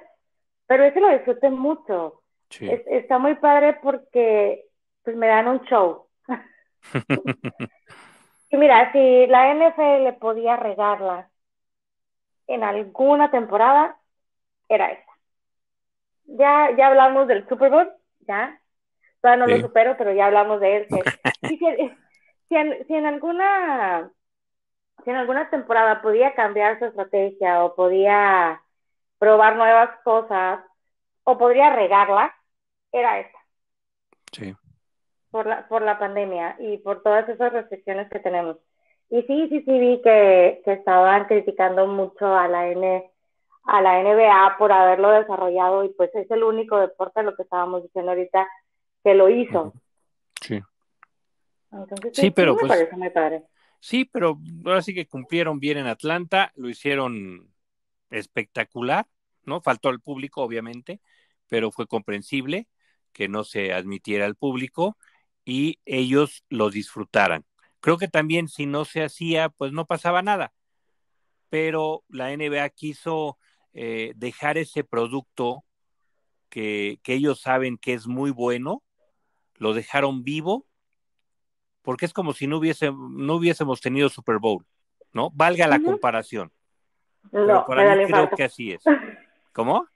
pero ese lo disfruté mucho. está muy padre porque pues me dan un show. [laughs] y mira, si la NFL podía regarla en alguna temporada, era esta. Ya, ya hablamos del Super Bowl, ya. Todavía no lo supero, pero ya hablamos de él. si, [laughs] si, en, si en alguna si en alguna temporada podía cambiar su estrategia o podía probar nuevas cosas o podría regarla, era esta. Sí. Por la, por la pandemia y por todas esas restricciones que tenemos. Y sí, sí, sí vi que, que estaban criticando mucho a la N, a la NBA por haberlo desarrollado y pues es el único deporte, lo que estábamos diciendo ahorita, que lo hizo. Sí. Entonces, sí, pero me pues, parece muy padre. Sí, pero ahora sí que cumplieron bien en Atlanta, lo hicieron espectacular, ¿no? Faltó al público, obviamente, pero fue comprensible que no se admitiera al público y ellos lo disfrutaran. Creo que también si no se hacía, pues no pasaba nada, pero la NBA quiso eh, dejar ese producto que, que ellos saben que es muy bueno, lo dejaron vivo porque es como si no, hubiese, no hubiésemos tenido Super Bowl, ¿no? Valga la comparación. No, me da el creo que así es. [laughs] ¿Cómo?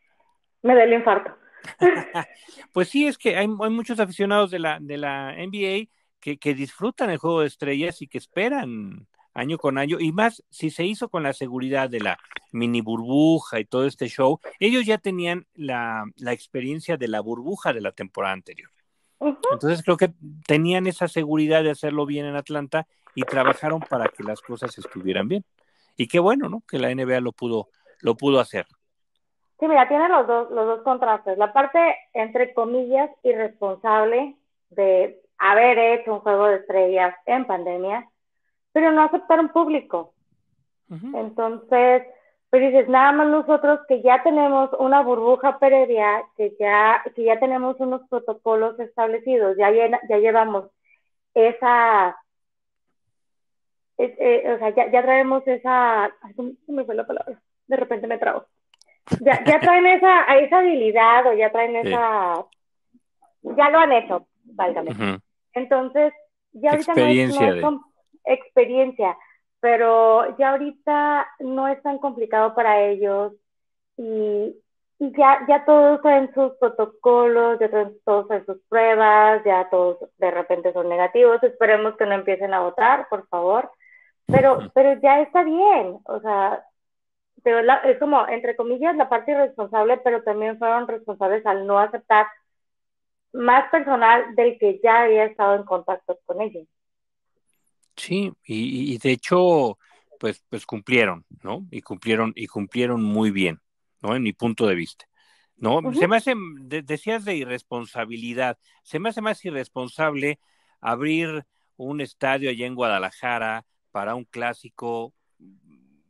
Me da el infarto. [laughs] pues sí, es que hay, hay, muchos aficionados de la, de la NBA que, que disfrutan el juego de estrellas y que esperan año con año, y más si se hizo con la seguridad de la mini burbuja y todo este show, ellos ya tenían la, la experiencia de la burbuja de la temporada anterior. Entonces creo que tenían esa seguridad de hacerlo bien en Atlanta y trabajaron para que las cosas estuvieran bien. Y qué bueno, ¿no? Que la NBA lo pudo, lo pudo hacer. Sí, mira, tiene los dos, los dos contrastes. La parte, entre comillas, irresponsable de haber hecho un juego de estrellas en pandemia, pero no aceptar un público. Entonces, pues dices, nada más nosotros que ya tenemos una burbuja previa, que ya, que ya tenemos unos protocolos establecidos, ya, ya llevamos esa, eh, o sea, ya, ya traemos esa, ay, me fue la palabra, de repente me trago. Ya, ya traen esa, esa habilidad o ya traen esa, ya lo han hecho, válgame. Entonces, ya ahorita experiencia no experiencia pero ya ahorita no es tan complicado para ellos y, ya, ya todos en sus protocolos, ya todos en sus pruebas, ya todos de repente son negativos, esperemos que no empiecen a votar, por favor, pero, pero ya está bien, o sea, es como, entre comillas, la parte irresponsable, pero también fueron responsables al no aceptar más personal del que ya había estado en contacto con ellos. Sí, y, de hecho, pues, pues cumplieron, ¿no? Y cumplieron, y cumplieron muy bien, ¿no? En mi punto de vista. ¿No? Se me hace, decías de irresponsabilidad, se me hace más irresponsable abrir un estadio allá en Guadalajara para un clásico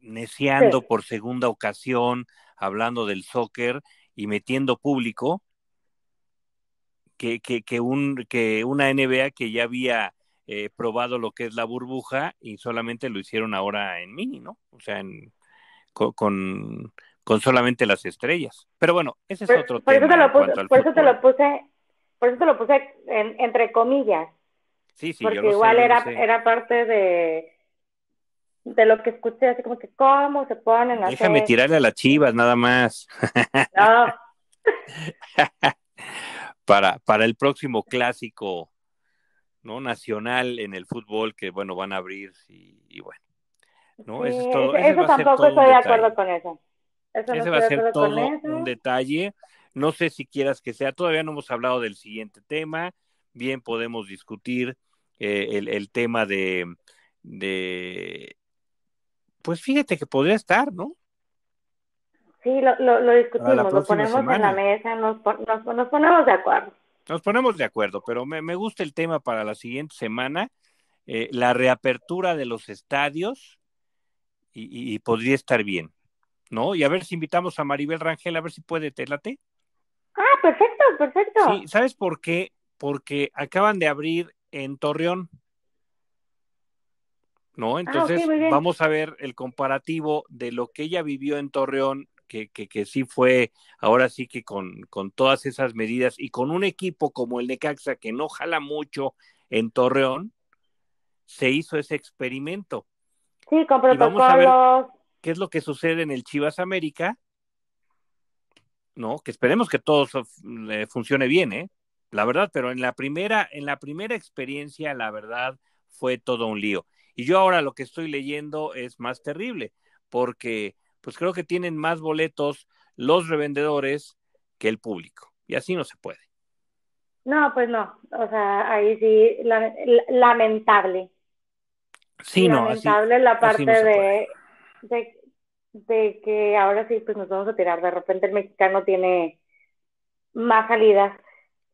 neciando por segunda ocasión, hablando del soccer y metiendo público, que, que, que, un, que una NBA que ya había eh, probado lo que es la burbuja y solamente lo hicieron ahora en mini, ¿no? O sea, en, con, con, solamente las estrellas. Pero bueno, ese es otro por tema. Eso te lo puse, por eso te lo puse, por eso te lo puse entre comillas. Sí, sí, porque igual era, era parte de, de lo que escuché, así como que cómo se ponen a Déjame tirarle a las chivas, nada más. No. [laughs] para, para el próximo clásico ¿no? nacional en el fútbol que, bueno, van a abrir y, bueno. ¿no? eso, tampoco estoy de acuerdo con eso. ese va a ser todo un detalle. No sé si quieras que sea, todavía no hemos hablado del siguiente tema. Bien podemos discutir eh, el, el, tema de, de, pues fíjate que podría estar, ¿no? Sí, lo, lo, discutimos, lo ponemos en la mesa, nos, nos, ponemos de acuerdo. Nos ponemos de acuerdo, pero me, me gusta el tema para la siguiente semana, eh, la reapertura de los estadios y, podría estar bien, ¿no? Y a ver si invitamos a Maribel Rangel, a ver si puede, telate. Ah, perfecto, perfecto. Sí, ¿sabes por qué? Porque acaban de abrir en Torreón. ¿No? Ah, Entonces vamos a ver el comparativo de lo que ella vivió en Torreón, que, que, que sí fue, ahora sí que con, con todas esas medidas y con un equipo como el Necaxa que no jala mucho en Torreón, se hizo ese experimento. Sí, con protocolos. ¿Qué es lo que sucede en el Chivas América? ¿No? Que esperemos que todo funcione bien, ¿eh? La verdad, pero en la primera, en la primera experiencia, la verdad, fue todo un lío. Y yo ahora lo que estoy leyendo es más terrible, porque pues creo que tienen más boletos los revendedores que el público. Y así no se puede. No, pues no. O sea, ahí sí, lamentable. Sí, no. Lamentable la parte de, de, que ahora sí, pues nos vamos a tirar. De repente el mexicano tiene más salidas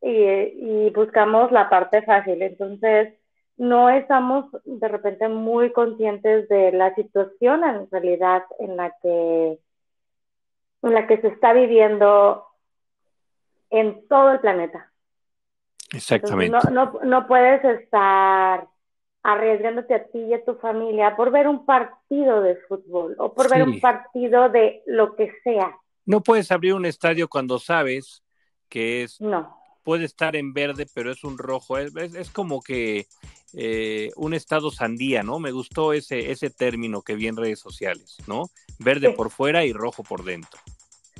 y, y buscamos la parte fácil. Entonces, no estamos de repente muy conscientes de la situación en realidad en la que en la que se está viviendo en todo el planeta. Exactamente. no, no, no puedes estar arriesgándote a ti y a tu familia por ver un partido de fútbol o por ver un partido de lo que sea. No puedes abrir un estadio cuando sabes que es... No. Puede estar en verde, pero es un rojo. Es, es, como que eh, un estado sandía, ¿no? Me gustó ese, ese término que vi en redes sociales, ¿no? Verde por fuera y rojo por dentro.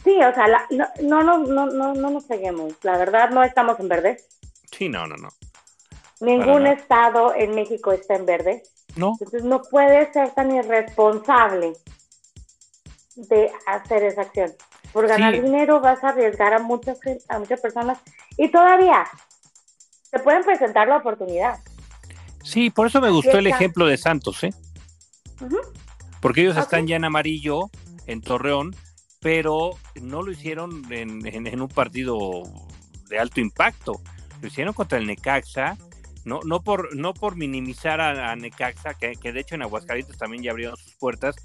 Sí, o sea, no, no, no, no, no, no nos peguemos. La verdad, no estamos en verde. Sí, no, no, no. Ningún estado en México está en verde. No. Entonces no puede ser tan irresponsable de hacer esa acción. Por ganar dinero vas a arriesgar a muchas, a muchas personas y todavía te pueden presentar la oportunidad. Sí, por eso me gustó el ejemplo de Santos, ¿eh? Porque ellos están ya en amarillo, en Torreón, pero no lo hicieron en, en, un partido de alto impacto. Lo hicieron contra el Necaxa, no, no, por, no por minimizar a, Necaxa, que, de hecho en Aguascalientes también ya abrieron sus puertas,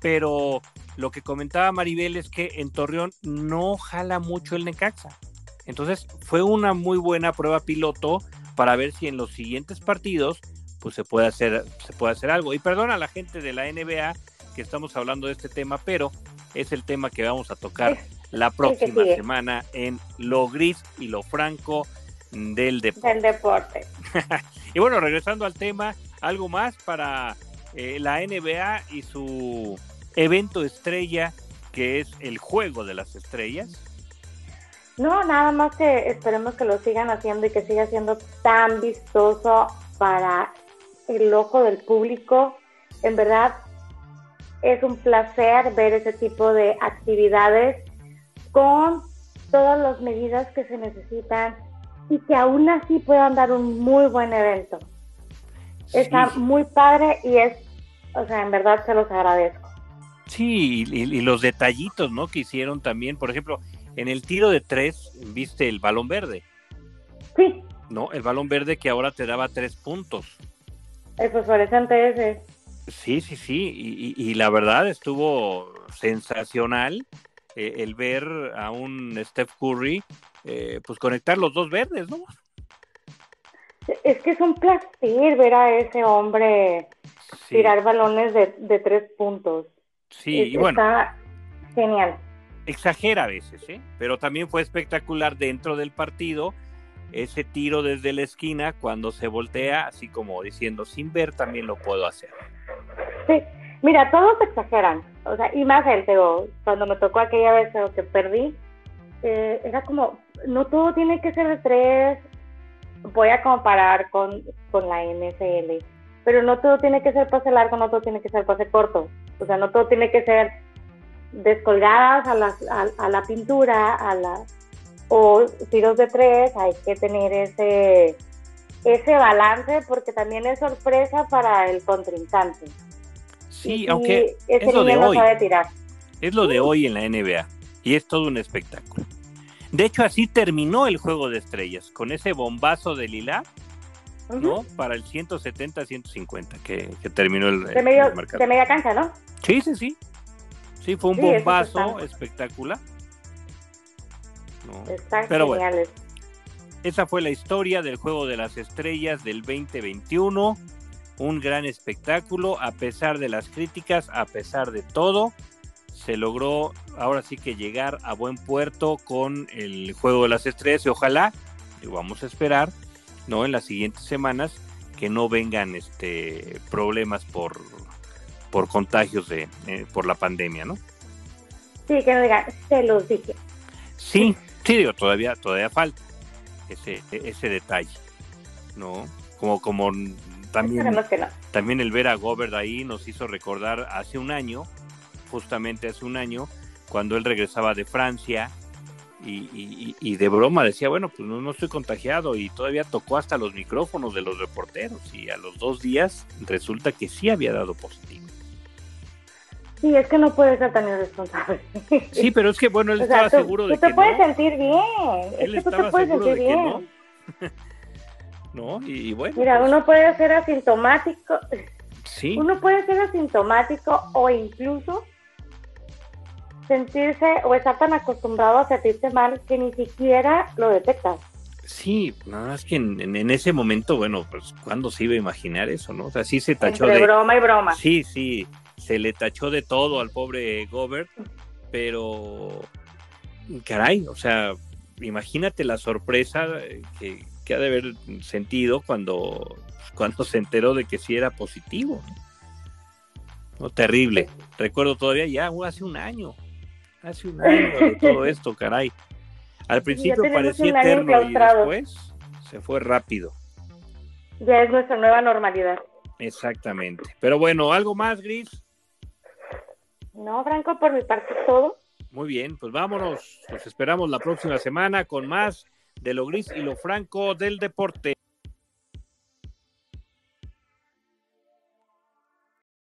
pero lo que comentaba Maribel es que en Torreón no jala mucho el Necaxa. Entonces fue una muy buena prueba piloto para ver si en los siguientes partidos pues se puede hacer, se puede hacer algo. Y perdona a la gente de la NBA que estamos hablando de este tema, pero es el tema que vamos a tocar la próxima semana en lo gris y lo franco del deporte. Del deporte. [laughs] y bueno, regresando al tema, algo más para eh, la NBA y su evento estrella, que es el Juego de las Estrellas. No, nada más que esperemos que lo sigan haciendo y que siga siendo tan vistoso para el ojo del público. En verdad, es un placer ver ese tipo de actividades con todas las medidas que se necesitan y que aún así puedan dar un muy buen evento. Está muy padre y es, o sea, en verdad se los agradezco. Sí, y, los detallitos, ¿no? Que hicieron también, por ejemplo, en el tiro de tres, ¿viste el balón verde? Sí. ¿No? El balón verde que ahora te daba tres puntos. El fosforescente ese. Sí, sí, sí, y, y la verdad estuvo sensacional eh, el ver a un Steph Curry, eh, pues conectar los dos verdes, ¿no? Es que es un placer ver a ese hombre tirar balones de, tres puntos. Sí, y bueno. Está genial. Exagera a veces, ¿eh? Pero también fue espectacular dentro del partido ese tiro desde la esquina cuando se voltea, así como diciendo, sin ver también lo puedo hacer. Sí, Mira, todos exageran, o sea, y más él, Teo, cuando me tocó aquella vez que perdí, eh, era como, no todo tiene que ser de tres, voy a comparar con, con la MSL, pero no todo tiene que ser pase largo, no todo tiene que ser pase corto, o sea, no todo tiene que ser descolgadas a la, a, la pintura, a la, o tiros de tres, hay que tener ese, ese balance porque también es sorpresa para el contrincante. Sí, aunque es lo de hoy. Es lo de hoy en la NBA. y es todo un espectáculo. De hecho, así terminó el juego de estrellas, con ese bombazo de Lila, ¿no? Para el 170-150 que, que, terminó el, de, medio, de media cancha, ¿no? Sí, sí, sí. Sí, fue un bombazo espectacular. Pero bueno, esa fue la historia del Juego de las Estrellas del 2021. Un gran espectáculo, a pesar de las críticas, a pesar de todo, se logró ahora sí que llegar a buen puerto con el Juego de las Estrellas y ojalá, y vamos a esperar, ¿no? En las siguientes semanas que no vengan este problemas por, por contagios de eh, por la pandemia, ¿no? Sí, que no digan, se los dije. Sí, Sí, digo, todavía, todavía falta ese, ese detalle, ¿no? Como, como también, también el ver a Gobert ahí nos hizo recordar hace un año, justamente hace un año, cuando él regresaba de Francia y, y, de broma decía, bueno, pues no, no, estoy contagiado y todavía tocó hasta los micrófonos de los reporteros y a los dos días resulta que sí había dado positivo. Sí, es que no puede ser tan irresponsable. Sí, pero es que bueno, él estaba seguro de que no. te puedes sentir bien. Él es que tú te puedes sentir bien. no. [laughs] Y, bueno. Mira, pues uno puede ser asintomático. Sí. Uno puede ser asintomático o incluso sentirse o estar tan acostumbrado a sentirse mal que ni siquiera lo detectas. Sí, nada más que en, en, ese momento, bueno, pues cuándo se iba a imaginar eso, ¿no? O sea, sí se tachó Entre de broma y broma. Sí, sí, se le tachó de todo al pobre Gobert, pero caray, o sea, imagínate la sorpresa que, ha de haber sentido cuando, cuando se enteró de que sí era positivo. ¿no? terrible. Recuerdo todavía ya hace un año, hace un año de todo [laughs] esto, caray. Al principio parecía eterno y después se fue rápido. Ya es nuestra nueva normalidad. Exactamente. Pero bueno, ¿algo más, Gris? No, Franco, por mi parte todo. Muy bien, pues vámonos. Los esperamos la próxima semana con más de lo gris y lo franco del deporte.